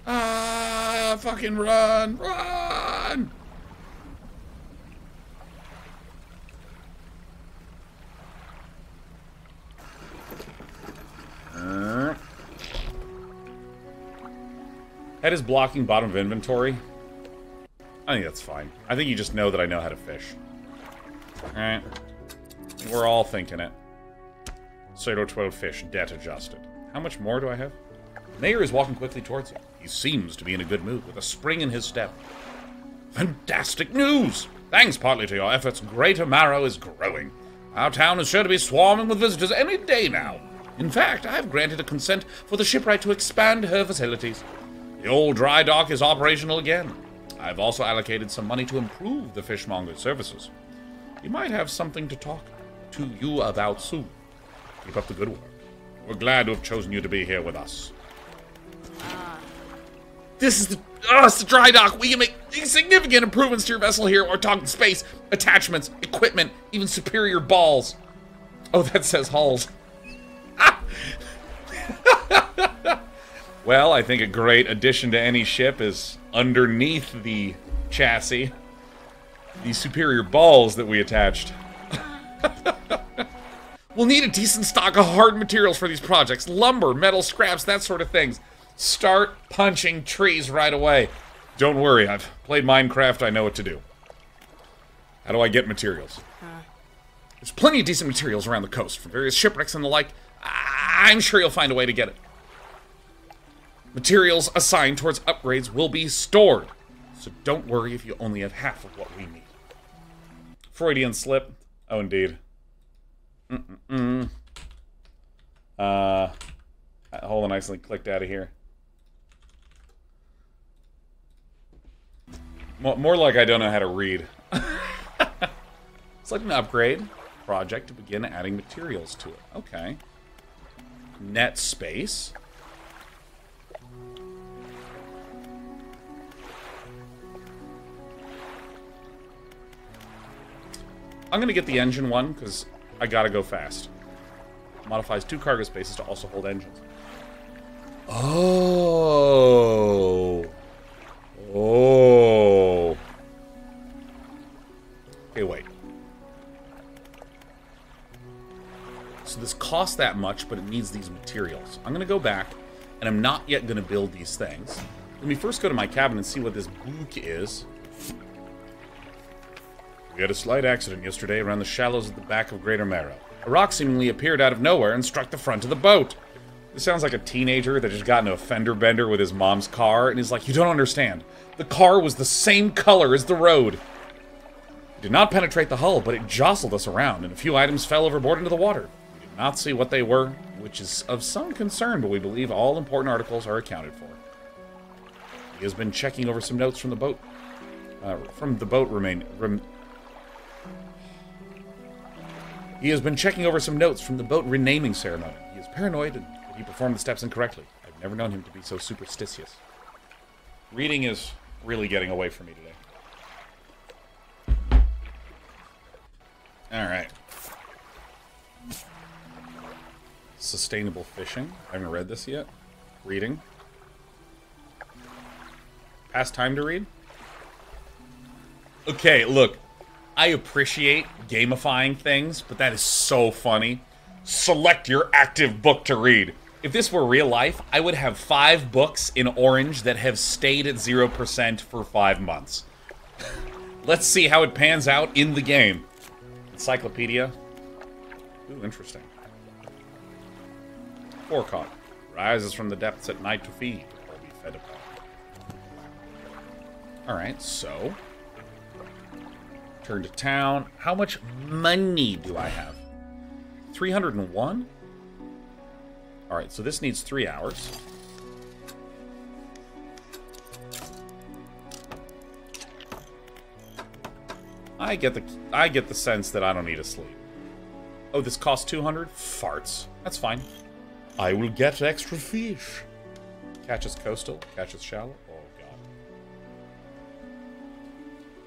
Ah, fucking run, run! Head is blocking bottom of inventory. I think that's fine. I think you just know that I know how to fish. Alright. We're all thinking it. Pseudo 12 fish, debt adjusted. How much more do I have? Mayor is walking quickly towards you. He seems to be in a good mood, with a spring in his step. Fantastic news! Thanks partly to your efforts, Greater Marrow is growing. Our town is sure to be swarming with visitors any day now. In fact, I have granted a consent for the shipwright to expand her facilities. The old dry dock is operational again. I've also allocated some money to improve the fishmonger's services. He might have something to talk to you about soon. Keep up the good work. We're glad to have chosen you to be here with us. Ah. This is the, oh, it's the dry dock. We can make significant improvements to your vessel here. We're talking space, attachments, equipment, even superior balls. Oh, that says hulls. well, I think a great addition to any ship is underneath the chassis the superior balls that we attached. we'll need a decent stock of hard materials for these projects. Lumber, metal scraps, that sort of things. Start punching trees right away. Don't worry, I've played Minecraft, I know what to do. How do I get materials? There's plenty of decent materials around the coast, from various shipwrecks and the like. I'm sure you'll find a way to get it. Materials assigned towards upgrades will be stored, so don't worry if you only have half of what we need. Freudian slip. Oh, indeed. Mm -mm -mm. Uh, hold on, I accidentally clicked out of here. More like I don't know how to read. Select an upgrade project to begin adding materials to it. Okay. Net space. I'm gonna get the engine one, because I gotta go fast. Modifies two cargo spaces to also hold engines. Oh. Oh. Okay, wait. So this costs that much, but it needs these materials. I'm to go back, and I'm not yet to build these things. Let me first go to my cabin and see what this book is. We had a slight accident yesterday around the shallows at the back of Greater Marrow. A rock seemingly appeared out of nowhere and struck the front of the boat. This sounds like a teenager that just got into a fender bender with his mom's car, and he's like, You don't understand. The car was the same color as the road. It did not penetrate the hull, but it jostled us around, and a few items fell overboard into the water. We did not see what they were, which is of some concern, but we believe all important articles are accounted for. He has been checking over some notes from the boat. Uh, from the boat remain. Rem he has been checking over some notes from the boat renaming ceremony. He is paranoid and he performed the steps incorrectly. I've never known him to be so superstitious. Reading is really getting away from me today. Alright. Sustainable fishing. I haven't read this yet. Reading. Past time to read? Okay, look. I appreciate gamifying things, but that is so funny. Select your active book to read. If this were real life, I would have five books in orange that have stayed at 0% for five months. Let's see how it pans out in the game. Encyclopedia. Ooh, interesting. Forecaught. Rises from the depths at night to feed, or be fed upon. Alright, so Return to town. How much money do I have? 301? Alright, so this needs three hours. I get the I get the sense that I don't need to sleep. Oh, this costs 200? Farts. That's fine. I will get extra fish. Catch us coastal, catch us shallow.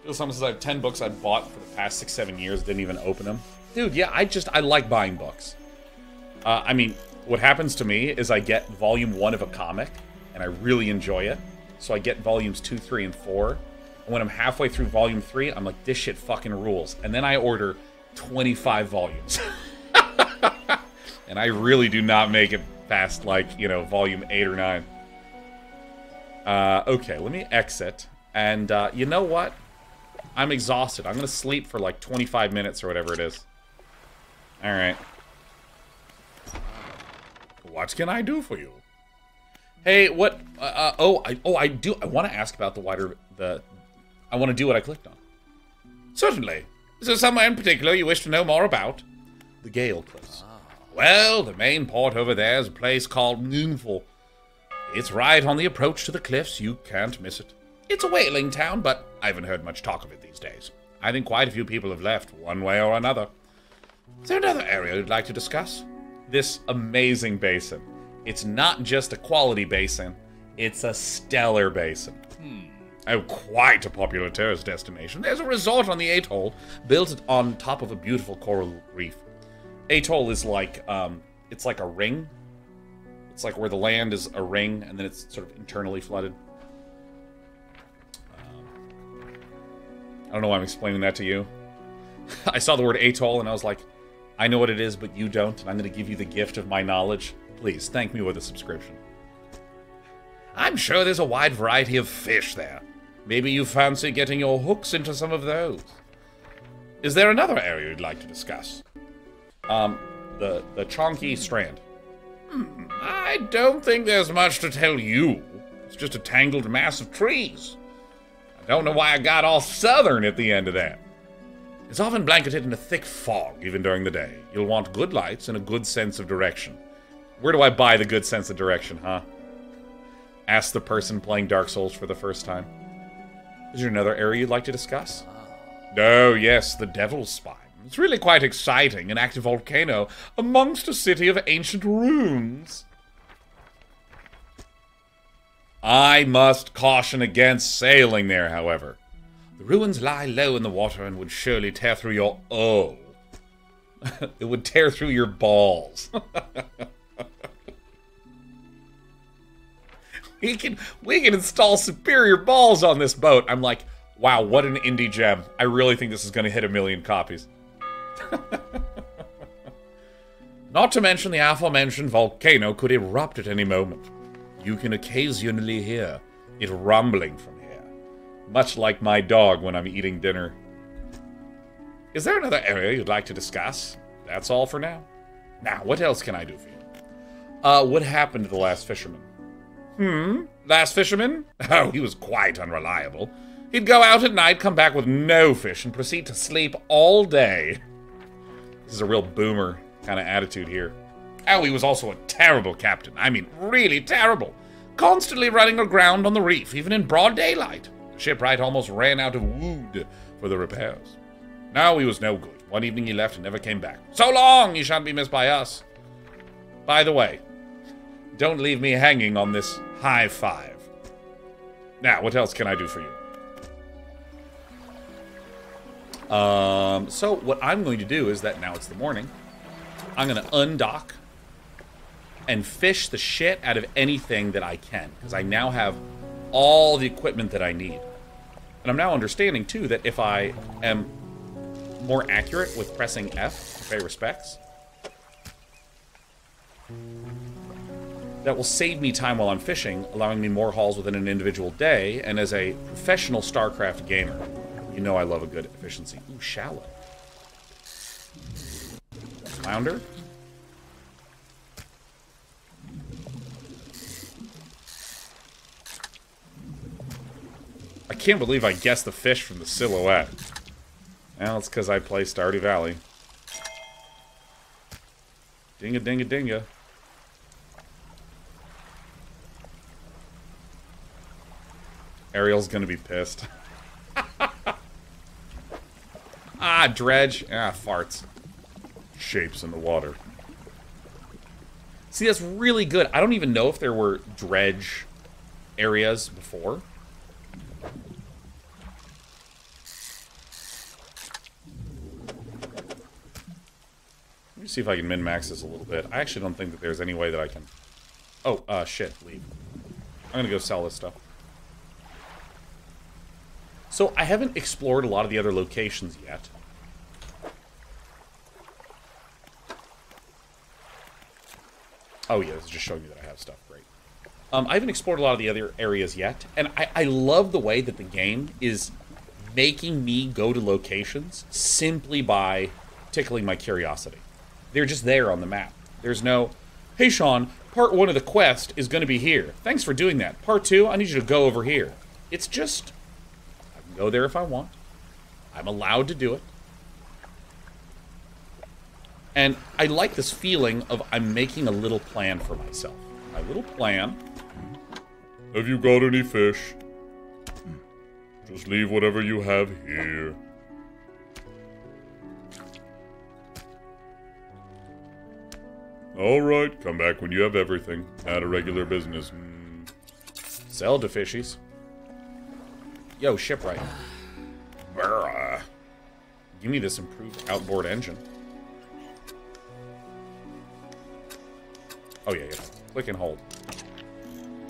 Feels as I have 10 books I bought for the past six, seven years, didn't even open them. Dude, yeah, I just, I like buying books. Uh, I mean, what happens to me is I get volume one of a comic, and I really enjoy it. So I get volumes two, three, and four. And when I'm halfway through volume three, I'm like, this shit fucking rules. And then I order 25 volumes. and I really do not make it past, like, you know, volume eight or nine. Uh, okay, let me exit. And uh, you know what? I'm exhausted. I'm going to sleep for like 25 minutes or whatever it is. Alright. What can I do for you? Hey, what? Uh, uh, oh, I, oh, I do. I want to ask about the wider the. I want to do what I clicked on. Certainly. Is there somewhere in particular you wish to know more about? The Gale Cliffs. Well, the main port over there is a place called Moonful. It's right on the approach to the cliffs. You can't miss it. It's a whaling town, but I haven't heard much talk of it days. I think quite a few people have left, one way or another. Is there another area you'd like to discuss? This amazing basin. It's not just a quality basin, it's a stellar basin. Hmm. Oh, quite a popular tourist destination. There's a resort on the atoll, built on top of a beautiful coral reef. Atoll is like, um, it's like a ring. It's like where the land is a ring, and then it's sort of internally flooded. I don't know why I'm explaining that to you. I saw the word atoll and I was like, I know what it is, but you don't, and I'm going to give you the gift of my knowledge. Please, thank me with a subscription. I'm sure there's a wide variety of fish there. Maybe you fancy getting your hooks into some of those. Is there another area you'd like to discuss? Um, the, the Chonky Strand. Hmm, I don't think there's much to tell you. It's just a tangled mass of trees. Don't know why I got all southern at the end of that. It's often blanketed in a thick fog, even during the day. You'll want good lights and a good sense of direction. Where do I buy the good sense of direction, huh? Ask the person playing Dark Souls for the first time. Is there another area you'd like to discuss? Oh, yes, the Devil's Spine. It's really quite exciting, an active volcano amongst a city of ancient ruins. I must caution against sailing there, however. The ruins lie low in the water and would surely tear through your oh. it would tear through your balls. we can we can install superior balls on this boat. I'm like, wow, what an indie gem. I really think this is going to hit a million copies. Not to mention the aforementioned volcano could erupt at any moment. You can occasionally hear it rumbling from here, much like my dog when I'm eating dinner. Is there another area you'd like to discuss? That's all for now. Now, what else can I do for you? Uh, what happened to the last fisherman? Hmm? Last fisherman? Oh, he was quite unreliable. He'd go out at night, come back with no fish, and proceed to sleep all day. This is a real boomer kind of attitude here. He was also a terrible captain. I mean, really terrible. Constantly running aground on the reef, even in broad daylight. The shipwright almost ran out of wood for the repairs. Now he was no good. One evening he left and never came back. So long! You shan't be missed by us. By the way, don't leave me hanging on this high five. Now, what else can I do for you? Um, so what I'm going to do is that now it's the morning. I'm going to undock and fish the shit out of anything that I can because I now have all the equipment that I need. And I'm now understanding too that if I am more accurate with pressing F to pay respects, that will save me time while I'm fishing, allowing me more hauls within an individual day. And as a professional StarCraft gamer, you know I love a good efficiency. Ooh, shallow. Flounder. I can't believe I guessed the fish from the silhouette. Well, it's because I play Stardew Valley. Dinga dinga dinga. Ariel's gonna be pissed. ah, dredge. Ah, farts. Shapes in the water. See, that's really good. I don't even know if there were dredge areas before. Let me see if I can min-max this a little bit. I actually don't think that there's any way that I can... Oh, uh, shit, leave. I'm gonna go sell this stuff. So, I haven't explored a lot of the other locations yet. Oh yeah, this is just showing you that I have stuff. Great. Um, I haven't explored a lot of the other areas yet, and I, I love the way that the game is making me go to locations simply by tickling my curiosity. They're just there on the map. There's no, hey Sean, part one of the quest is going to be here. Thanks for doing that. Part two, I need you to go over here. It's just, I can go there if I want. I'm allowed to do it. And I like this feeling of I'm making a little plan for myself. My little plan. Have you got any fish? Just leave whatever you have here. Alright, come back when you have everything. Not a regular business. Mm. Sell to fishies. Yo, shipwright. Brr. Give me this improved outboard engine. Oh, yeah, yeah. Click and hold.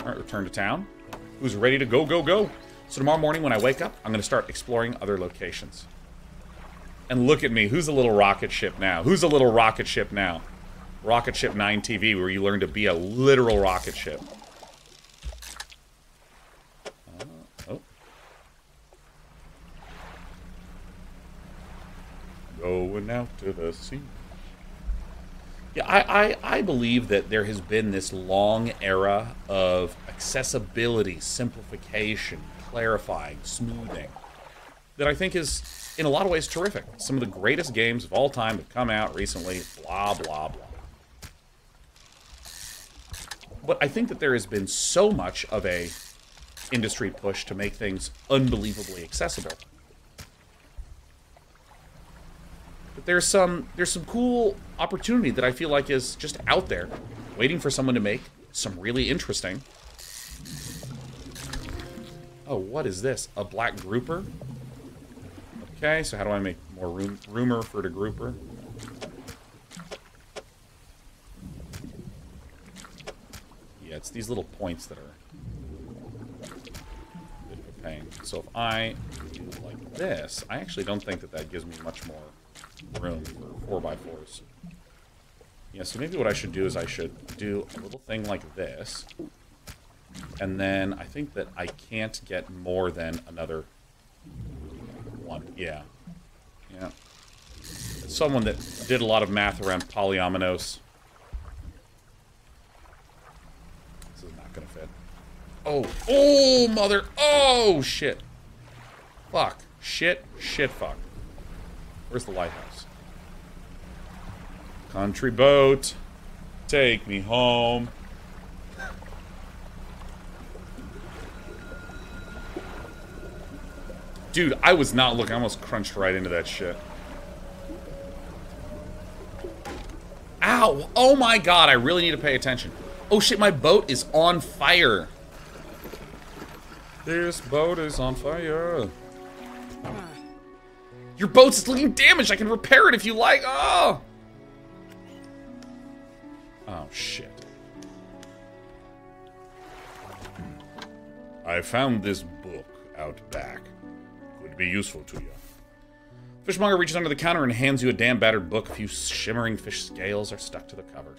Alright, return to town. Who's ready to go, go, go? So tomorrow morning when I wake up, I'm going to start exploring other locations. And look at me. Who's a little rocket ship now? Who's a little rocket ship now? Rocket Ship 9 TV, where you learn to be a literal rocket ship. Uh, oh. Going out to the sea. Yeah, I, I, I believe that there has been this long era of accessibility, simplification, clarifying, smoothing, that I think is, in a lot of ways, terrific. Some of the greatest games of all time have come out recently, blah, blah, blah. But I think that there has been so much of a industry push to make things unbelievably accessible. But there's some there's some cool opportunity that I feel like is just out there, waiting for someone to make some really interesting. Oh, what is this? A black grouper? Okay, so how do I make more room rumor for the grouper? Yeah, it's these little points that are a bit of a pain. So if I do like this, I actually don't think that that gives me much more room for 4x4s. Yeah, so maybe what I should do is I should do a little thing like this. And then I think that I can't get more than another one. Yeah. Yeah. Someone that did a lot of math around polyominoes. This is not going to fit. Oh. Oh, mother. Oh, shit. Fuck. Shit. Shit, fuck. Where's the lighthouse? Country boat. Take me home. Dude, I was not looking. I almost crunched right into that shit. Ow! Oh my god, I really need to pay attention. Oh shit, my boat is on fire. This boat is on fire. Your boat's looking damaged. I can repair it if you like. Oh! Oh, shit. Hmm. I found this book out back. Could be useful to you. Fishmonger reaches under the counter and hands you a damn battered book. A few shimmering fish scales are stuck to the cover.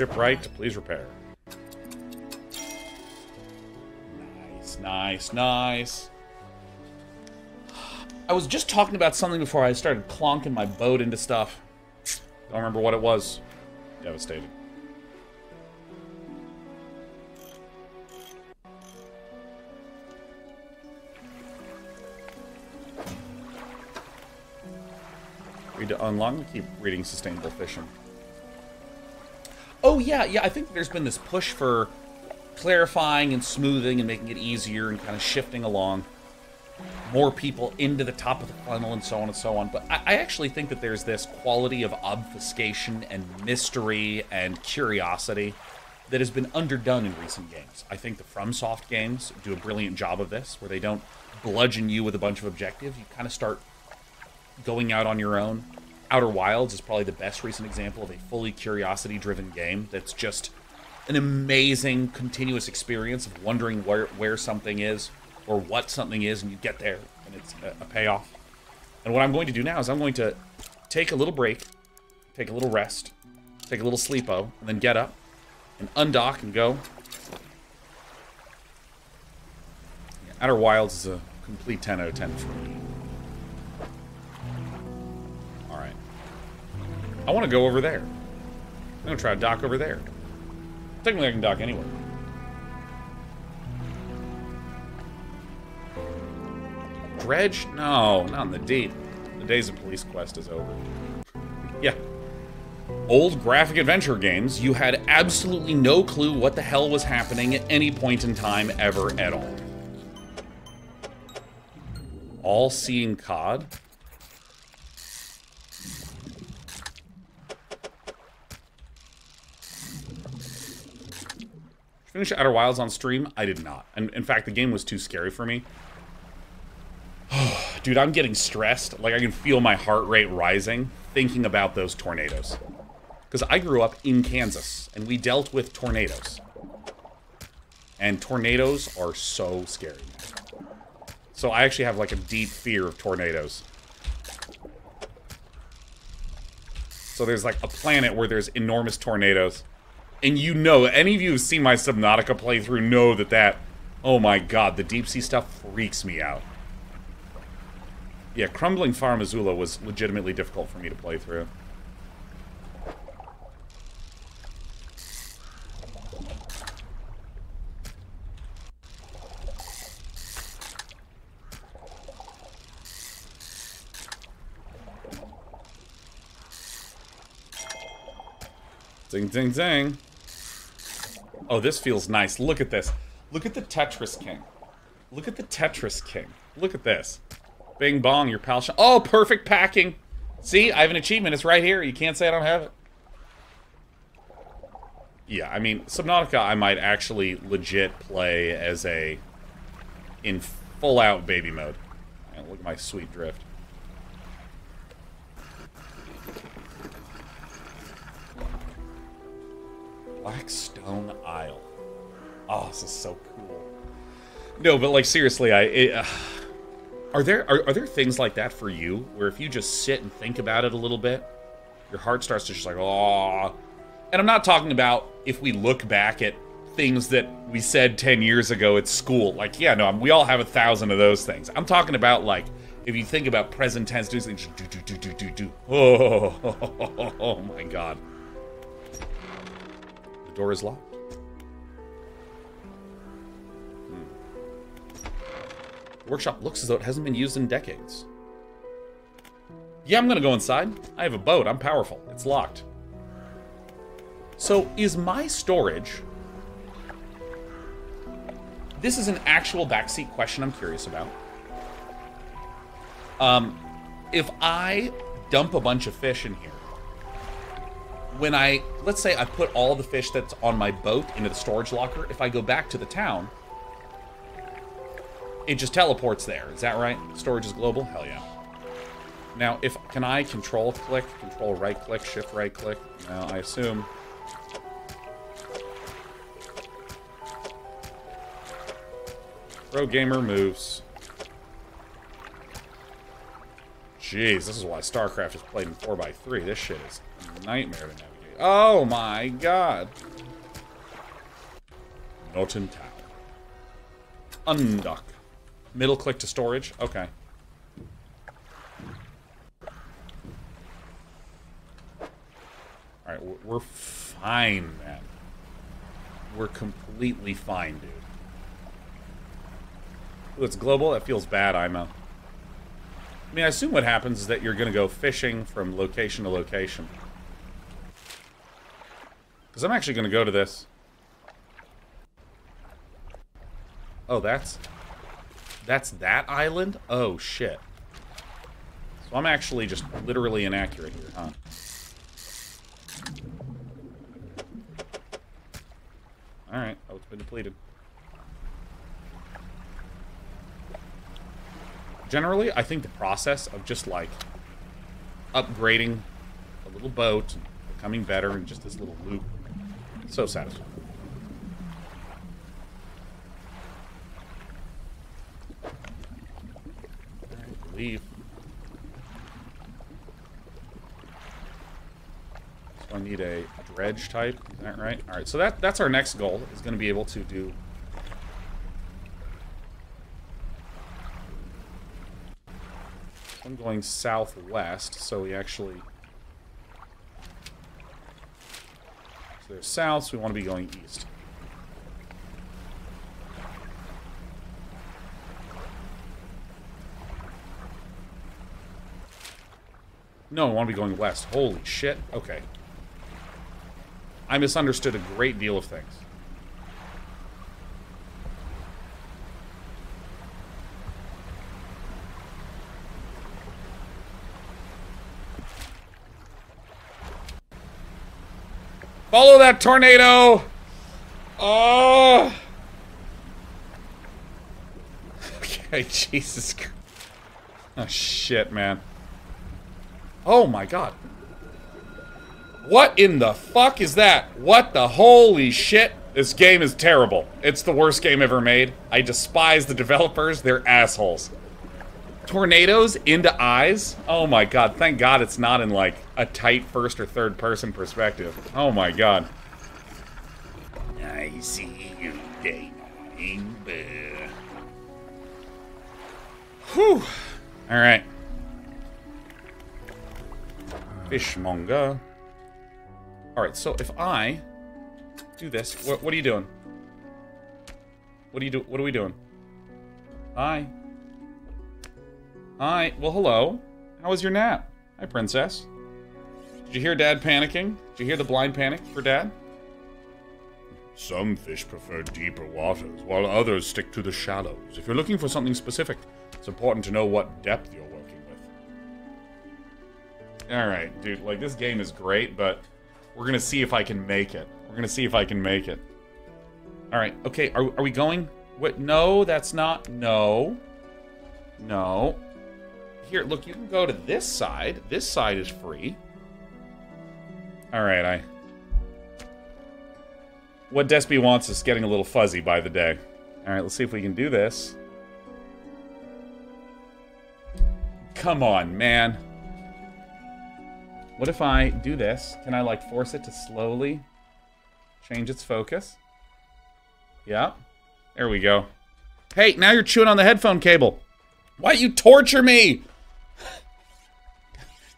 Shipwright, please repair. Nice, nice, nice. I was just talking about something before I started clonking my boat into stuff. Don't remember what it was. Devastating. Read to unlock. and Keep reading sustainable fishing. Oh yeah, yeah. I think there's been this push for clarifying and smoothing and making it easier and kind of shifting along more people into the top of the funnel and so on and so on. But I, I actually think that there's this quality of obfuscation and mystery and curiosity that has been underdone in recent games. I think the FromSoft games do a brilliant job of this, where they don't bludgeon you with a bunch of objectives. You kind of start going out on your own. Outer Wilds is probably the best recent example of a fully curiosity driven game that's just an amazing continuous experience of wondering where, where something is or what something is, and you get there and it's a, a payoff. And what I'm going to do now is I'm going to take a little break, take a little rest, take a little sleepo, and then get up and undock and go. Yeah, Outer Wilds is a complete 10 out of 10 for me. I want to go over there. I'm going to try to dock over there. Technically, I can dock anywhere. Dredge? No, not in the deep. The days of Police Quest is over. Yeah. Old graphic adventure games, you had absolutely no clue what the hell was happening at any point in time ever at all. All seeing COD? Finish Outer Wilds on stream? I did not. And in fact, the game was too scary for me. Dude, I'm getting stressed. Like, I can feel my heart rate rising thinking about those tornadoes. Because I grew up in Kansas, and we dealt with tornadoes. And tornadoes are so scary. So I actually have, like, a deep fear of tornadoes. So there's, like, a planet where there's enormous tornadoes. And you know, any of you who've seen my Subnautica playthrough know that that... Oh my god, the deep sea stuff freaks me out. Yeah, Crumbling Farm Azula was legitimately difficult for me to play through. Ding, ding, ding. Oh, this feels nice. Look at this. Look at the Tetris King. Look at the Tetris King. Look at this. Bing bong, your pal. oh, perfect packing. See, I have an achievement. It's right here. You can't say I don't have it. Yeah, I mean, Subnautica I might actually legit play as a... in full-out baby mode. look at my sweet drift. Blackstone Isle. Oh, this is so cool. No, but like seriously, I it, uh, are there are, are there things like that for you where if you just sit and think about it a little bit, your heart starts to just like oh. And I'm not talking about if we look back at things that we said 10 years ago at school. Like, yeah, no, we all have a thousand of those things. I'm talking about like if you think about present tense doing things, do do do do do do. Oh, oh, oh, oh, oh my god. Door is locked. Hmm. Workshop looks as though it hasn't been used in decades. Yeah, I'm gonna go inside. I have a boat. I'm powerful. It's locked. So, is my storage... This is an actual backseat question I'm curious about. Um, if I dump a bunch of fish in here, when I, let's say I put all the fish that's on my boat into the storage locker, if I go back to the town, it just teleports there. Is that right? Storage is global? Hell yeah. Now, if, can I control click, control right click, shift right click? Now, I assume. Pro gamer moves. Jeez, this is why StarCraft is played in 4x3. This shit is a nightmare to. Oh my god. Not in town. Undock. Middle click to storage. Okay. Alright, we're fine, man. We're completely fine, dude. Ooh, it's global? That feels bad, Ima. I mean, I assume what happens is that you're going to go fishing from location to location. Because I'm actually going to go to this. Oh, that's... That's that island? Oh, shit. So I'm actually just literally inaccurate here, huh? Alright. Oh, it's been depleted. Generally, I think the process of just, like, upgrading a little boat, becoming better, and just this little loop so satisfying. Leave. So I need a dredge type. Is that right? All right. So that that's our next goal is going to be able to do. I'm going southwest, so we actually south, so we want to be going east. No, I want to be going west. Holy shit. Okay. I misunderstood a great deal of things. Follow that tornado! Oh! Okay, Jesus Christ. Oh, shit, man. Oh, my God. What in the fuck is that? What the holy shit? This game is terrible. It's the worst game ever made. I despise the developers. They're assholes tornadoes into eyes. Oh my god, thank god it's not in like a tight first or third person perspective. Oh my god. I see you, Bear. Whew. Alright. Fishmonger. Alright, so if I do this, what, what are you doing? What are you do? What are we doing? Hi. Hi. Well, hello. How was your nap? Hi, princess. Did you hear Dad panicking? Did you hear the blind panic for Dad? Some fish prefer deeper waters, while others stick to the shallows. If you're looking for something specific, It's important to know what depth you're working with. all right, dude. Like this game is great, but we're gonna see if I can make it. We're gonna see if I can make it. All right. Okay. Are, are we going? What? No, that's not. No. No. Here, look. You can go to this side. This side is free. All right. I. What Despy wants is getting a little fuzzy by the day. All right. Let's see if we can do this. Come on, man. What if I do this? Can I, like, force it to slowly change its focus? Yeah. There we go. Hey, now you're chewing on the headphone cable. Why you torture me?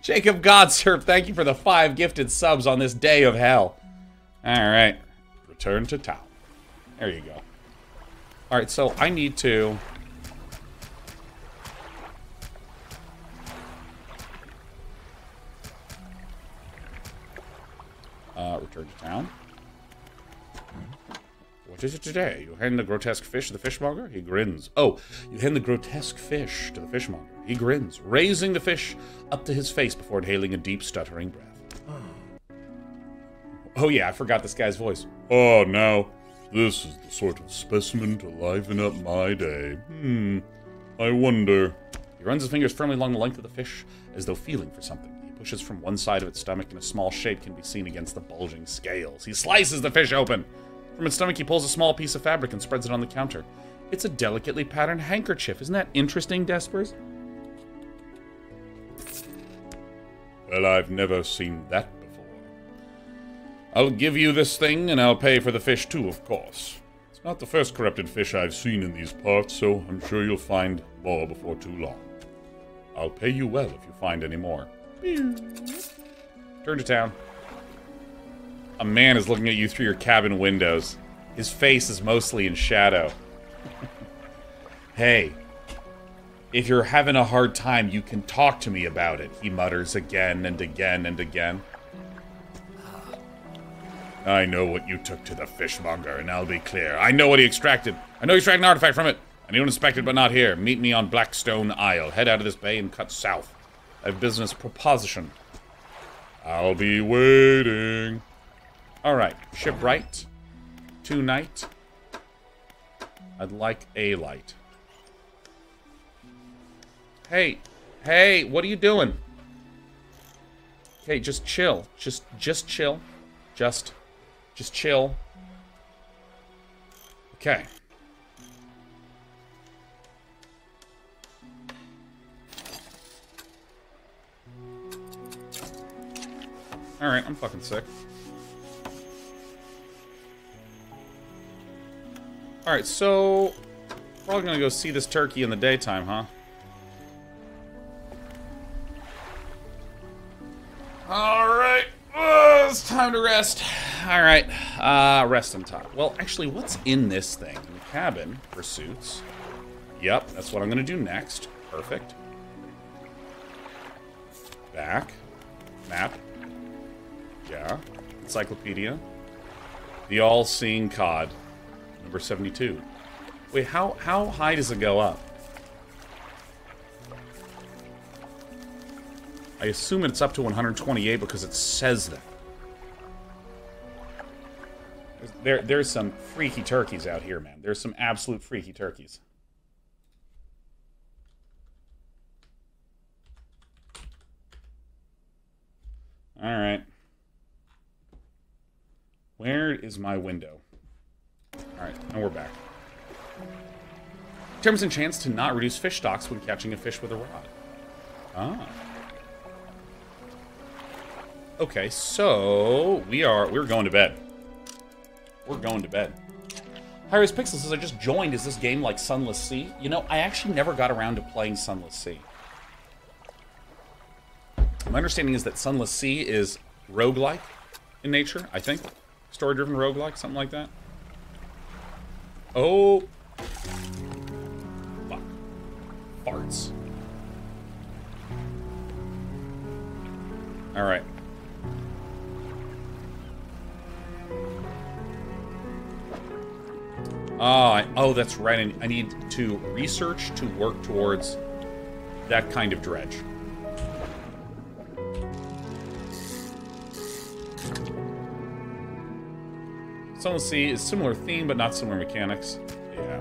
Jacob Godserp, thank you for the five gifted subs on this day of hell. All right. Return to town. There you go. All right, so I need to... Uh, return to town. What is it today? You hand the grotesque fish to the fishmonger? He grins. Oh, you hand the grotesque fish to the fishmonger. He grins, raising the fish up to his face before inhaling a deep, stuttering breath. Oh, yeah, I forgot this guy's voice. Oh, now, this is the sort of specimen to liven up my day. Hmm, I wonder. He runs his fingers firmly along the length of the fish as though feeling for something. He pushes from one side of its stomach, and a small shape can be seen against the bulging scales. He slices the fish open. From its stomach, he pulls a small piece of fabric and spreads it on the counter. It's a delicately patterned handkerchief. Isn't that interesting, Despers? Well, I've never seen that before. I'll give you this thing, and I'll pay for the fish too, of course. It's not the first corrupted fish I've seen in these parts, so I'm sure you'll find more before too long. I'll pay you well if you find any more. Turn to town. A man is looking at you through your cabin windows. His face is mostly in shadow. hey, if you're having a hard time, you can talk to me about it, he mutters again and again and again. I know what you took to the fishmonger, and I'll be clear. I know what he extracted. I know he extracted an artifact from it. Inspect it, but not here. Meet me on Blackstone Isle. Head out of this bay and cut south. I have business proposition. I'll be waiting. All right, shipwright, tonight. I'd like a light. Hey, hey, what are you doing? Okay, just chill. Just, just chill. Just, just chill. Okay. All right, I'm fucking sick. All right, so probably gonna go see this turkey in the daytime, huh? Time to rest. All right, uh, rest and talk. Well, actually, what's in this thing? In the cabin, pursuits. Yep, that's what I'm gonna do next. Perfect. Back. Map. Yeah. Encyclopedia. The all-seeing cod. Number 72. Wait, how how high does it go up? I assume it's up to 128 because it says that. There, there's some freaky turkeys out here, man. There's some absolute freaky turkeys. All right. Where is my window? All right, and we're back. Terms and chance to not reduce fish stocks when catching a fish with a rod. Ah. Okay, so we are we're going to bed. We're going to bed. Hyrus Pixel says I just joined. Is this game like Sunless Sea? You know, I actually never got around to playing Sunless Sea. My understanding is that Sunless Sea is roguelike in nature, I think. Story driven roguelike, something like that. Oh. Fuck. Farts. Alright. Oh, I, oh, that's right. I need to research to work towards that kind of dredge. See is similar theme, but not similar mechanics. Yeah.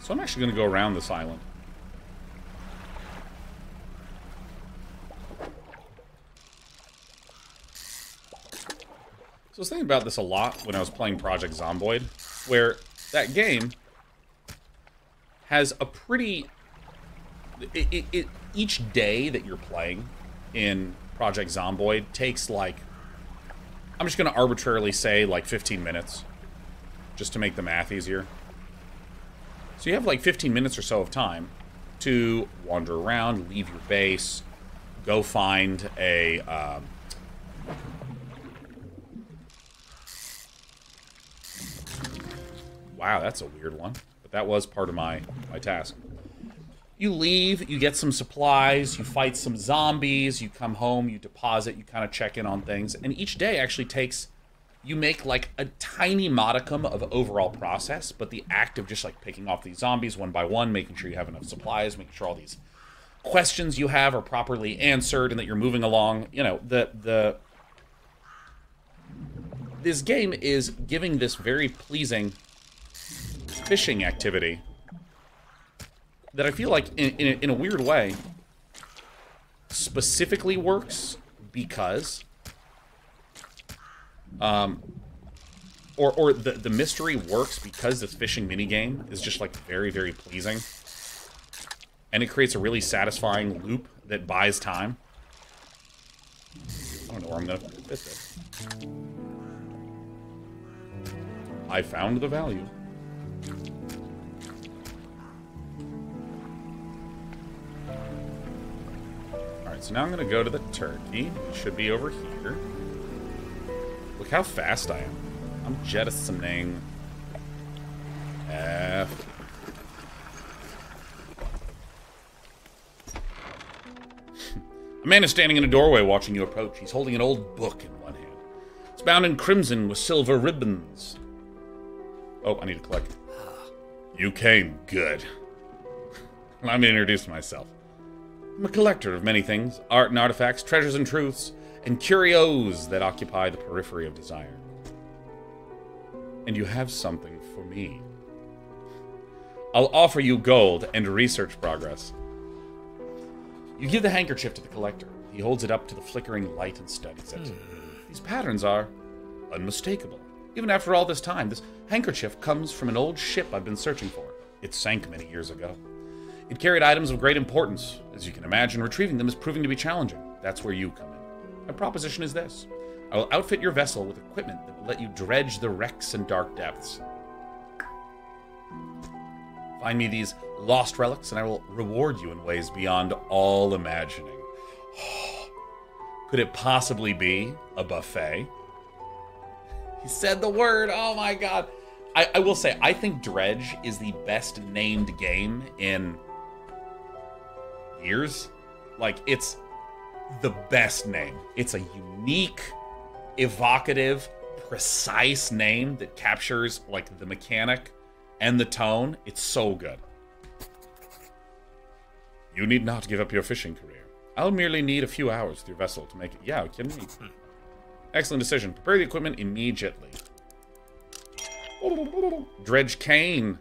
So I'm actually going to go around this island. So I was thinking about this a lot when I was playing Project Zomboid, where that game has a pretty... It, it, it, each day that you're playing in Project Zomboid takes like... I'm just going to arbitrarily say like 15 minutes, just to make the math easier. So you have like 15 minutes or so of time to wander around, leave your base, go find a... Um, wow, that's a weird one. But that was part of my, my task. You leave, you get some supplies, you fight some zombies, you come home, you deposit, you kind of check in on things. And each day actually takes you make like a tiny modicum of overall process, but the act of just like picking off these zombies one by one, making sure you have enough supplies, making sure all these questions you have are properly answered and that you're moving along, you know, the the this game is giving this very pleasing fishing activity that I feel like in, in, a, in a weird way specifically works because um, or or the the mystery works because this fishing mini game is just like very very pleasing, and it creates a really satisfying loop that buys time. I don't know where I'm gonna this. I found the value. Alright, so now I'm gonna go to the turkey. It should be over here. Look how fast I am. I'm jettisoning. F. a man is standing in a doorway watching you approach. He's holding an old book in one hand. It's bound in crimson with silver ribbons. Oh, I need to click. You came. Good. Let me introduce myself. I'm a collector of many things art and artifacts, treasures and truths and curios that occupy the periphery of desire. And you have something for me. I'll offer you gold and research progress. You give the handkerchief to the collector. He holds it up to the flickering light and studies it. Hmm. These patterns are unmistakable. Even after all this time, this handkerchief comes from an old ship I've been searching for. It sank many years ago. It carried items of great importance. As you can imagine, retrieving them is proving to be challenging. That's where you come in. My proposition is this I will outfit your vessel with equipment that will let you dredge the wrecks and dark depths. Find me these lost relics, and I will reward you in ways beyond all imagining. Could it possibly be a buffet? He said the word. Oh my god. I, I, will say, I think Dredge is the best named game in years. Like, it's the best name. It's a unique, evocative, precise name that captures like the mechanic and the tone. It's so good. You need not give up your fishing career. I'll merely need a few hours with your vessel to make it. Yeah, kidding me? Hmm. Excellent decision. Prepare the equipment immediately. Dredge Cane.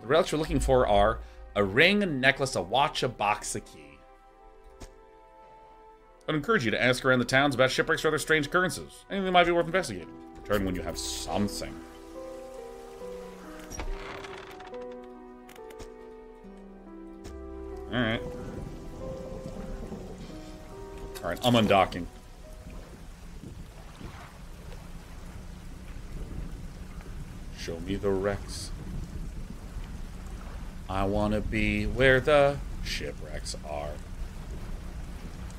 The relics we're looking for are a ring, a necklace, a watch, a box, a key. I'd encourage you to ask around the towns about shipwrecks or other strange occurrences. Anything that might be worth investigating. Return when you have something. Alright. Alright, I'm undocking. Show me the wrecks. I want to be where the shipwrecks are.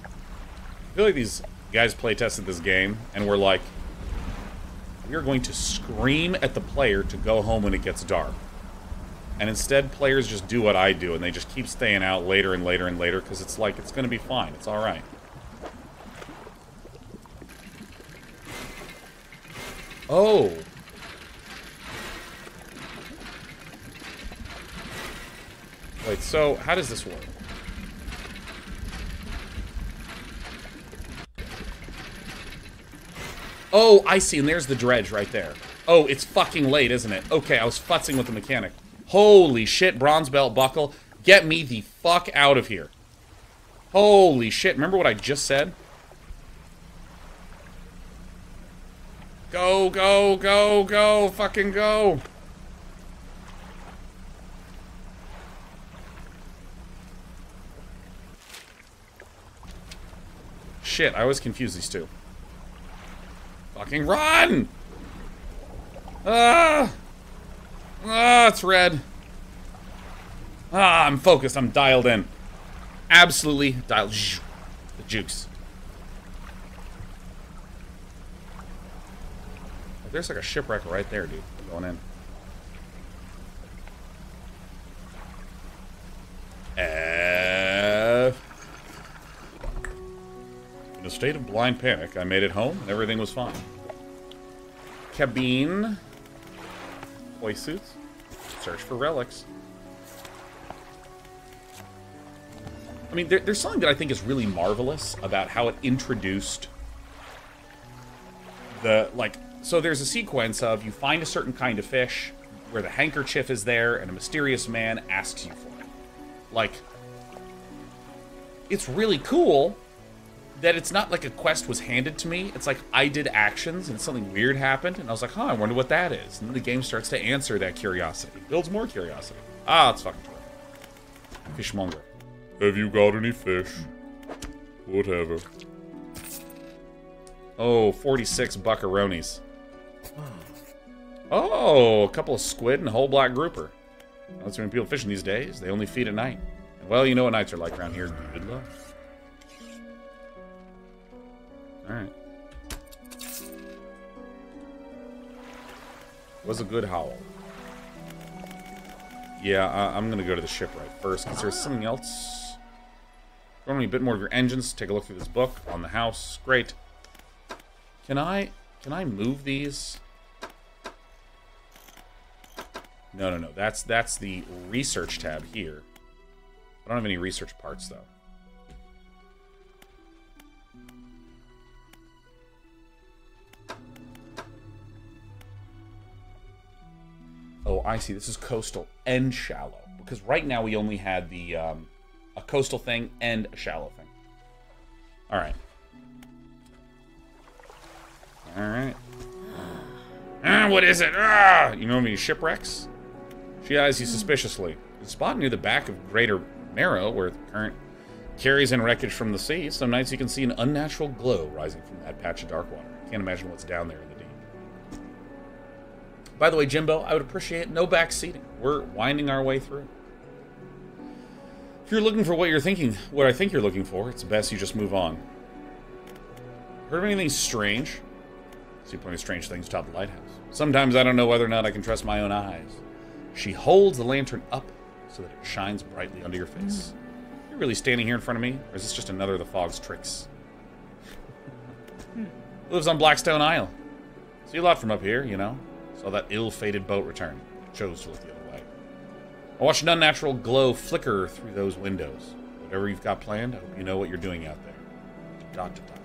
I feel like these guys play tested this game and were like, we are going to scream at the player to go home when it gets dark. And instead, players just do what I do, and they just keep staying out later and later and later because it's like, it's going to be fine. It's alright. Oh. Wait, so how does this work? Oh, I see, and there's the dredge right there. Oh, it's fucking late, isn't it? Okay, I was futzing with the mechanic. Holy shit, bronze belt buckle. Get me the fuck out of here. Holy shit, remember what I just said? Go, go, go, go, fucking go. Shit, I always confuse these two. Fucking run! Ah! Ah, it's red. Ah, I'm focused. I'm dialed in. Absolutely dialed. The jukes. There's like a shipwreck right there, dude. Going in. F. A state of blind panic, I made it home and everything was fine. Cabine. Voice suits. Search for relics. I mean, there, there's something that I think is really marvelous about how it introduced the, like, so there's a sequence of you find a certain kind of fish where the handkerchief is there and a mysterious man asks you for it. Like, it's really cool that it's not like a quest was handed to me. It's like I did actions and something weird happened, and I was like, huh, I wonder what that is. And then the game starts to answer that curiosity, builds more curiosity. Ah, it's fucking terrific. Fishmonger. Have you got any fish? Whatever. Oh, 46 buckaronis. Oh, a couple of squid and a whole black grouper. Not too many people fishing these days. They only feed at night. Well, you know what nights are like around here. Good luck. Alright. Was a good howl. Yeah, I, am gonna go to the shipwright first, because there's something else. Going me a bit more of your engines. Take a look through this book on the house. Great. Can I can I move these? No, no, no. That's that's the research tab here. I don't have any research parts though. Oh, I see. This is coastal and shallow. Because right now we only had the um, a coastal thing and a shallow thing. All right. All right. Ah, what is it? Ah! You know any shipwrecks? She eyes you suspiciously. A spot near the back of Greater Marrow, where the current carries in wreckage from the sea. Some nights you can see an unnatural glow rising from that patch of dark water. Can't imagine what's down there the. By the way, Jimbo, I would appreciate no back seating. We're winding our way through. If you're looking for what you're thinking, what I think you're looking for, it's best you just move on. Heard of anything strange? See plenty of strange things atop the lighthouse. Sometimes I don't know whether or not I can trust my own eyes. She holds the lantern up so that it shines brightly under your face. Hmm. You're really standing here in front of me, or is this just another of the fog's tricks? Hmm. Lives on Blackstone Isle. See a lot from up here, you know. Saw that ill-fated boat return. Chose to look the other way. I watched an unnatural glow flicker through those windows. Whatever you've got planned, I hope you know what you're doing out there. Dot to dot.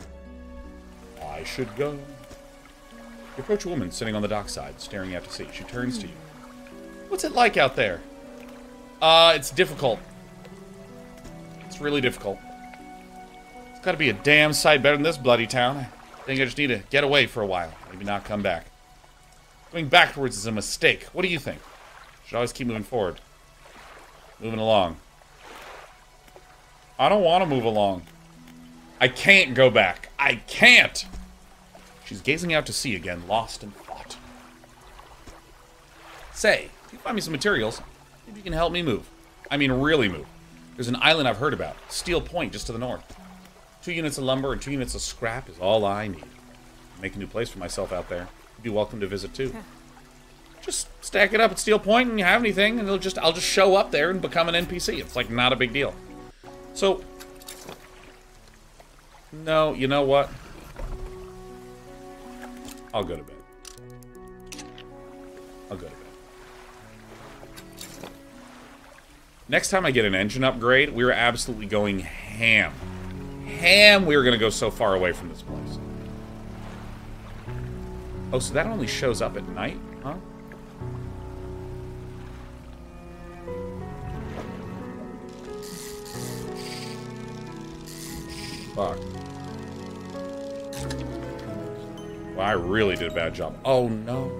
I should go. You approach a woman sitting on the dockside, staring out to sea. She turns to you. What's it like out there? Uh, it's difficult. It's really difficult. It's gotta be a damn sight better than this bloody town. I think I just need to get away for a while. Maybe not come back. Going backwards is a mistake. What do you think? Should always keep moving forward. Moving along. I don't want to move along. I can't go back. I can't! She's gazing out to sea again, lost in thought. Say, if you find me some materials, maybe you can help me move. I mean, really move. There's an island I've heard about, Steel Point, just to the north. Two units of lumber and two units of scrap is all I need. Make a new place for myself out there. Be welcome to visit too. Just stack it up at Steel Point and you have anything, and it'll just I'll just show up there and become an NPC. It's like not a big deal. So, no, you know what? I'll go to bed. I'll go to bed. Next time I get an engine upgrade, we are absolutely going ham. Ham, we are going to go so far away from this place. Oh, so that only shows up at night, huh? Fuck. Well, I really did a bad job. Oh, no.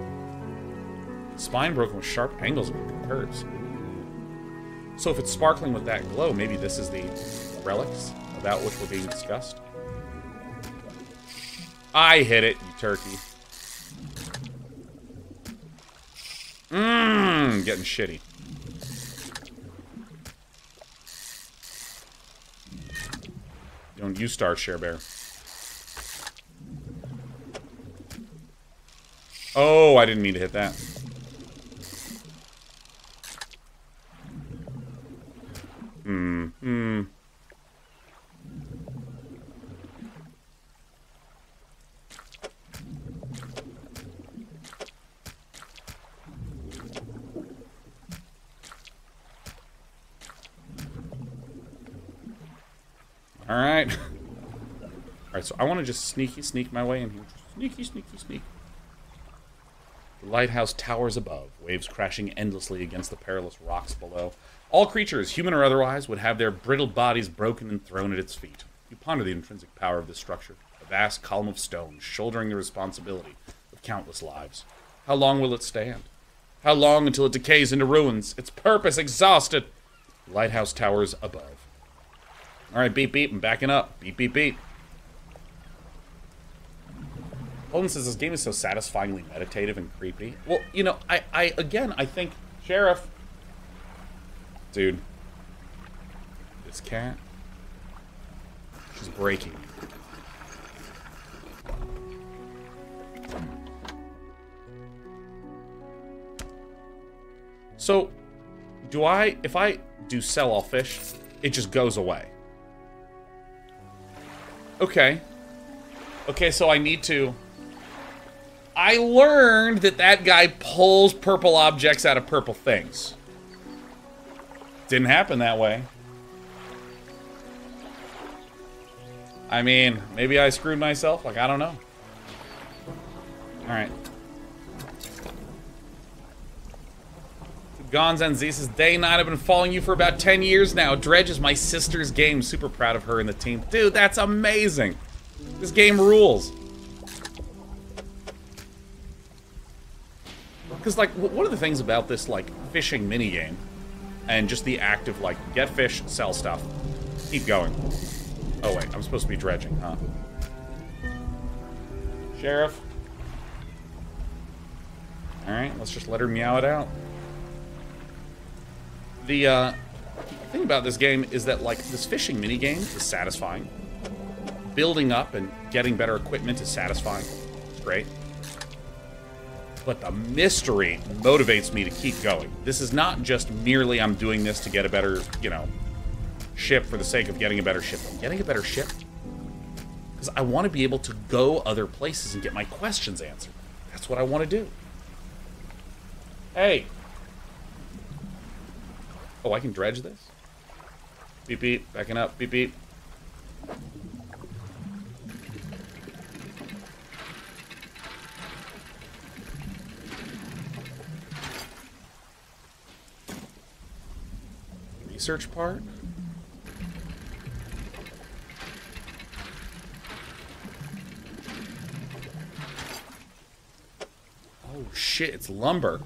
Spine broken with sharp angles and curves. So if it's sparkling with that glow, maybe this is the relics about which were being discussed. I hit it, you turkey. Mmm, getting shitty. Don't you start, Share Bear. Oh, I didn't mean to hit that. Hmm, hmm. All right. All right, so I want to just sneaky sneak my way in here. Sneaky, sneaky, sneak. The lighthouse towers above, waves crashing endlessly against the perilous rocks below. All creatures, human or otherwise, would have their brittle bodies broken and thrown at its feet. You ponder the intrinsic power of this structure, a vast column of stone, shouldering the responsibility of countless lives. How long will it stand? How long until it decays into ruins, its purpose exhausted? Lighthouse towers above. All right, beep, beep, I'm backing up. Beep, beep, beep. Holden says this game is so satisfyingly meditative and creepy. Well, you know, I, I again, I think, Sheriff, dude, this cat, she's breaking. So, do I, if I do sell all fish, it just goes away. Okay. Okay, so I need to... I learned that that guy pulls purple objects out of purple things. Didn't happen that way. I mean, maybe I screwed myself. Like, I don't know. Alright. Gonz and Z Day 9, I've been following you for about 10 years now. Dredge is my sister's game. Super proud of her and the team. Dude, that's amazing. This game rules. Because, like, one of the things about this, like, fishing minigame, and just the act of, like, get fish, sell stuff, keep going. Oh, wait, I'm supposed to be dredging, huh? Sheriff? Alright, let's just let her meow it out. The, uh, thing about this game is that, like, this fishing mini game is satisfying. Building up and getting better equipment is satisfying. Great but the mystery motivates me to keep going. This is not just merely I'm doing this to get a better, you know, ship for the sake of getting a better ship. I'm getting a better ship because I want to be able to go other places and get my questions answered. That's what I want to do. Hey. Oh, I can dredge this? Beep, beep. Backing up. Beep, beep. research part. Oh shit, it's lumber.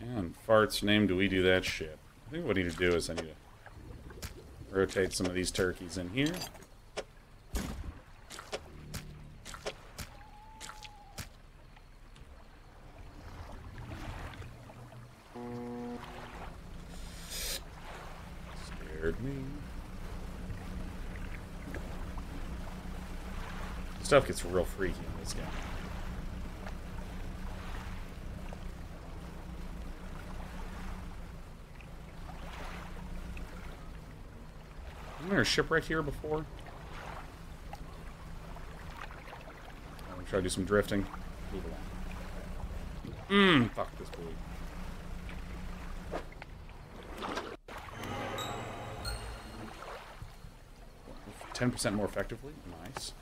And fart's name do we do that shit? I think what I need to do is I need to rotate some of these turkeys in here. Scared me. Stuff gets real freaky in this game. Wasn't there a shipwreck here before? I'm gonna try to do some drifting. Move along. Mmm, fuck this buoy. Ten percent more effectively. Nice.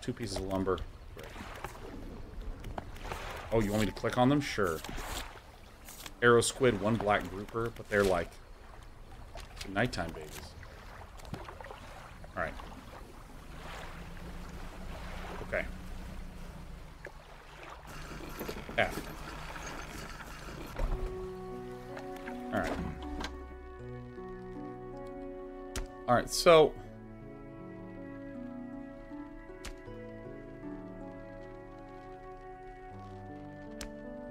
Two pieces of lumber. Great. Oh, you want me to click on them? Sure. Arrow squid, one black grouper, but they're like nighttime babies. Alright. Okay. F. Alright. Alright, so...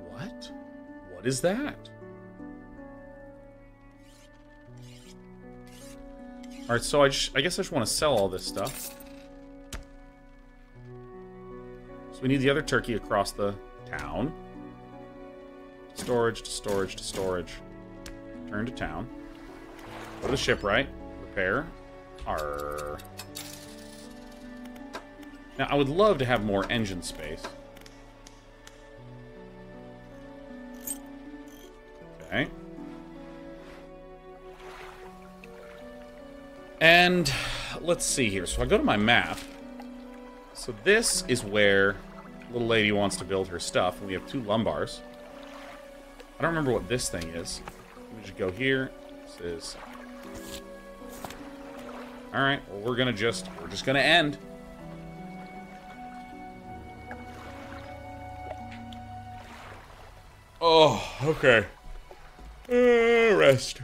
What? What is that? Alright, so I, just, I guess I just want to sell all this stuff. So we need the other turkey across the town. Storage to storage to storage. Turn to town. Go to the shipwright. Repair. Arr. Now, I would love to have more engine space. And let's see here. So I go to my map. So this is where little lady wants to build her stuff. And we have two lumbars. I don't remember what this thing is. Let me just go here. This is... Alright, well we're gonna just... We're just gonna end. Oh, okay. Uh, rest.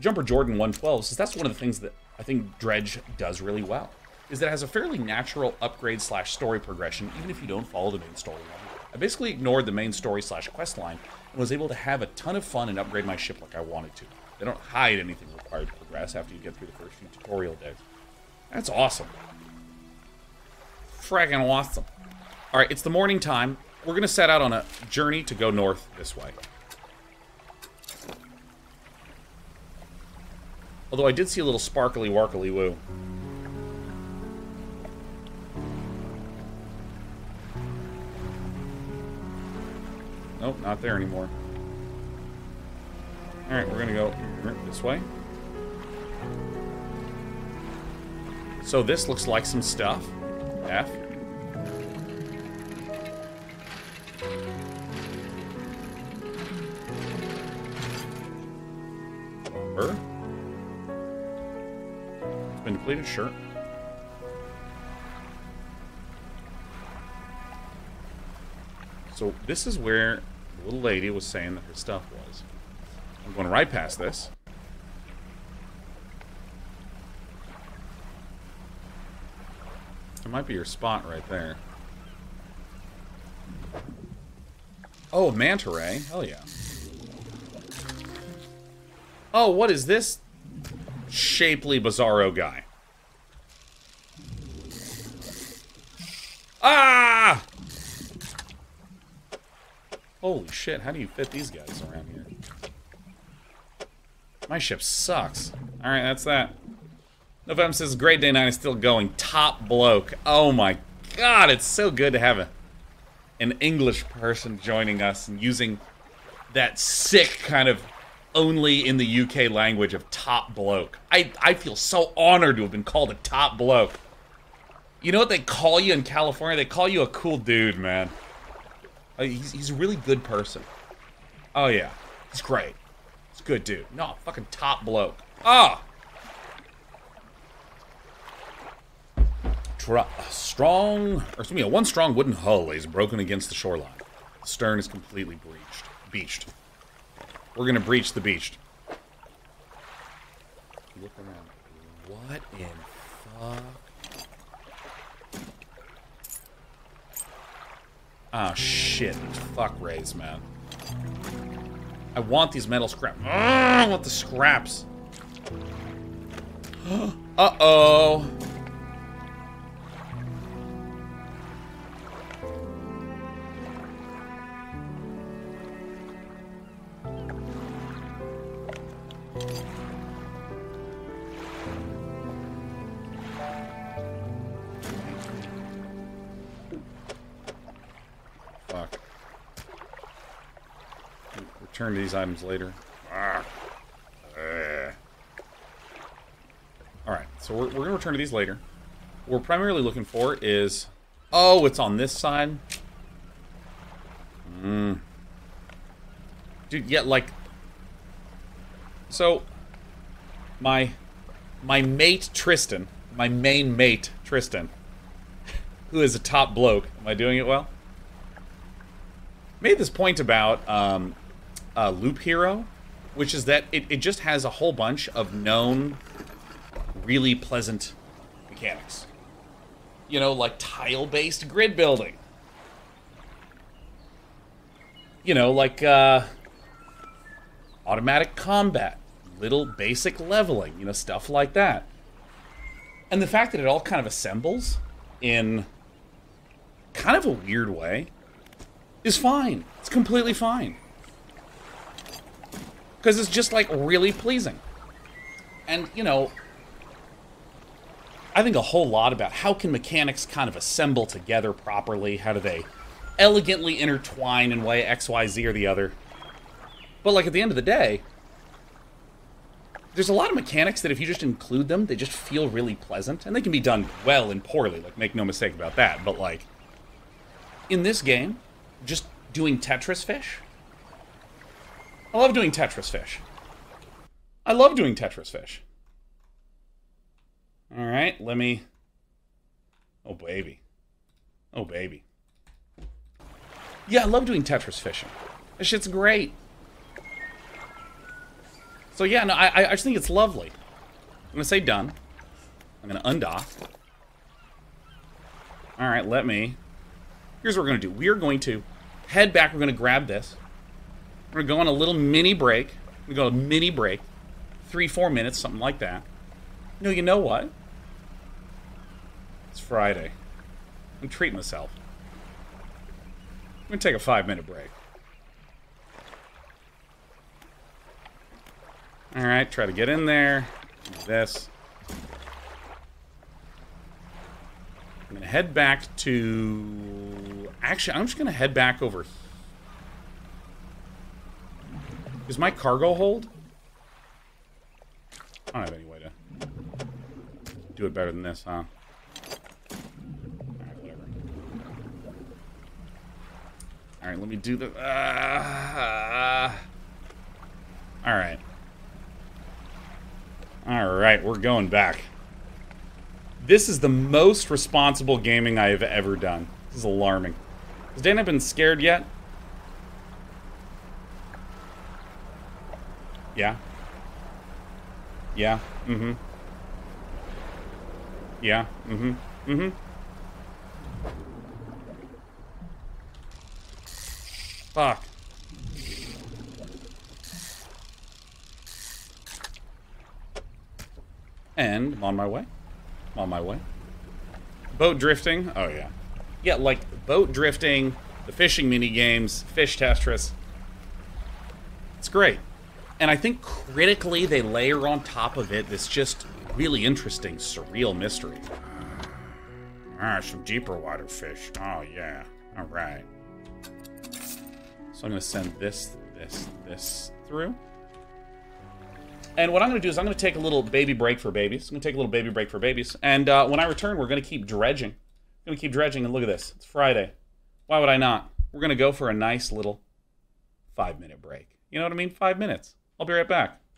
Jumper Jordan 112 says that's one of the things that I think Dredge does really well. Is that it has a fairly natural upgrade slash story progression, even if you don't follow the main story line. I basically ignored the main story slash quest line and was able to have a ton of fun and upgrade my ship like I wanted to. They don't hide anything required to progress after you get through the first few tutorial days. That's awesome. Fragging awesome. Alright, it's the morning time. We're gonna set out on a journey to go north this way. Although I did see a little sparkly warkly woo. Nope, not there anymore. Alright, we're gonna go this way. So this looks like some stuff. F. So this is where the little lady was saying that her stuff was. I'm going right past this. It might be your spot right there. Oh, manta ray. Hell yeah. Oh, what is this shapely bizarro guy? Ah! Holy shit, how do you fit these guys around here? My ship sucks. Alright, that's that. November says, Great Day 9 is still going. Top bloke. Oh my god, it's so good to have a, an English person joining us and using that sick kind of only in the UK language of top bloke. I, I feel so honored to have been called a top bloke. You know what they call you in California? They call you a cool dude, man. Uh, he's, he's a really good person. Oh, yeah. He's great. He's a good dude. No, fucking top bloke. Ah! Tr strong, or excuse me, a one strong wooden hull lays broken against the shoreline. The stern is completely breached. Beached. We're gonna breach the beached. Look around. What in fuck? Ah, shit. Fuck rays, man. I want these metal scraps. I want the scraps. Uh-oh. Return to these items later. Ah. All right, so we're, we're going to return to these later. What we're primarily looking for is... Oh, it's on this side? Hmm. Dude, yeah, like... So, my... My mate, Tristan, my main mate, Tristan, who is a top bloke. Am I doing it well? Made this point about um, uh, Loop Hero, which is that it, it just has a whole bunch of known, really pleasant mechanics. You know, like tile-based grid building. You know, like uh, automatic combat, little basic leveling, you know, stuff like that. And the fact that it all kind of assembles in kind of a weird way is fine. It's completely fine. Because it's just like really pleasing. And, you know, I think a whole lot about how can mechanics kind of assemble together properly? How do they elegantly intertwine in way X, Y, Z or the other? But like at the end of the day, there's a lot of mechanics that if you just include them, they just feel really pleasant. And they can be done well and poorly, like make no mistake about that. But like, in this game, just doing Tetris fish. I love doing Tetris fish. I love doing Tetris fish. All right, let me. Oh, baby. Oh, baby. Yeah, I love doing Tetris fishing. That shit's great. So, yeah, no, I, I just think it's lovely. I'm to say done. I'm to undock. All right, let me. Here's what we're to do. We are going to head back. We're to grab this. We're going to go on a little mini break. We go a mini break. Three, four minutes, something like that. No, you know what? It's Friday. I'm treating myself. I'm to take a five minute break. Alright, try to get in there. Do this. I'm to head back to... Actually, I'm just going to head back over... Is my cargo hold? I don't have any way to do it better than this, huh? Alright, whatever. Alright, let me do the... Uh, Alright. Alright, we're going back. This is the most responsible gaming I have ever done. This is alarming. Has Dana been scared yet? Yeah. Yeah. Mm-hmm. Yeah. Mm-hmm. Mm-hmm. Fuck. And I'm on my way. I'm on my way. Boat drifting. Oh, yeah. Yeah, like boat drifting, the fishing mini games, fish Tetris. It's great. And I think critically they layer on top of it this just really interesting, surreal mystery. Ah, some deeper water fish. Oh, yeah. All right. So I'm going to send this, this, this through. And what I'm going to do is I'm going to take a little baby break for babies. I'm going to take a little baby break for babies. And uh, when I return, we're going to keep dredging. We're going to keep dredging. And look at this. It's Friday. Why would I not? We're going to go for a nice little five-minute break. You know what I mean? Five minutes. I'll be right back.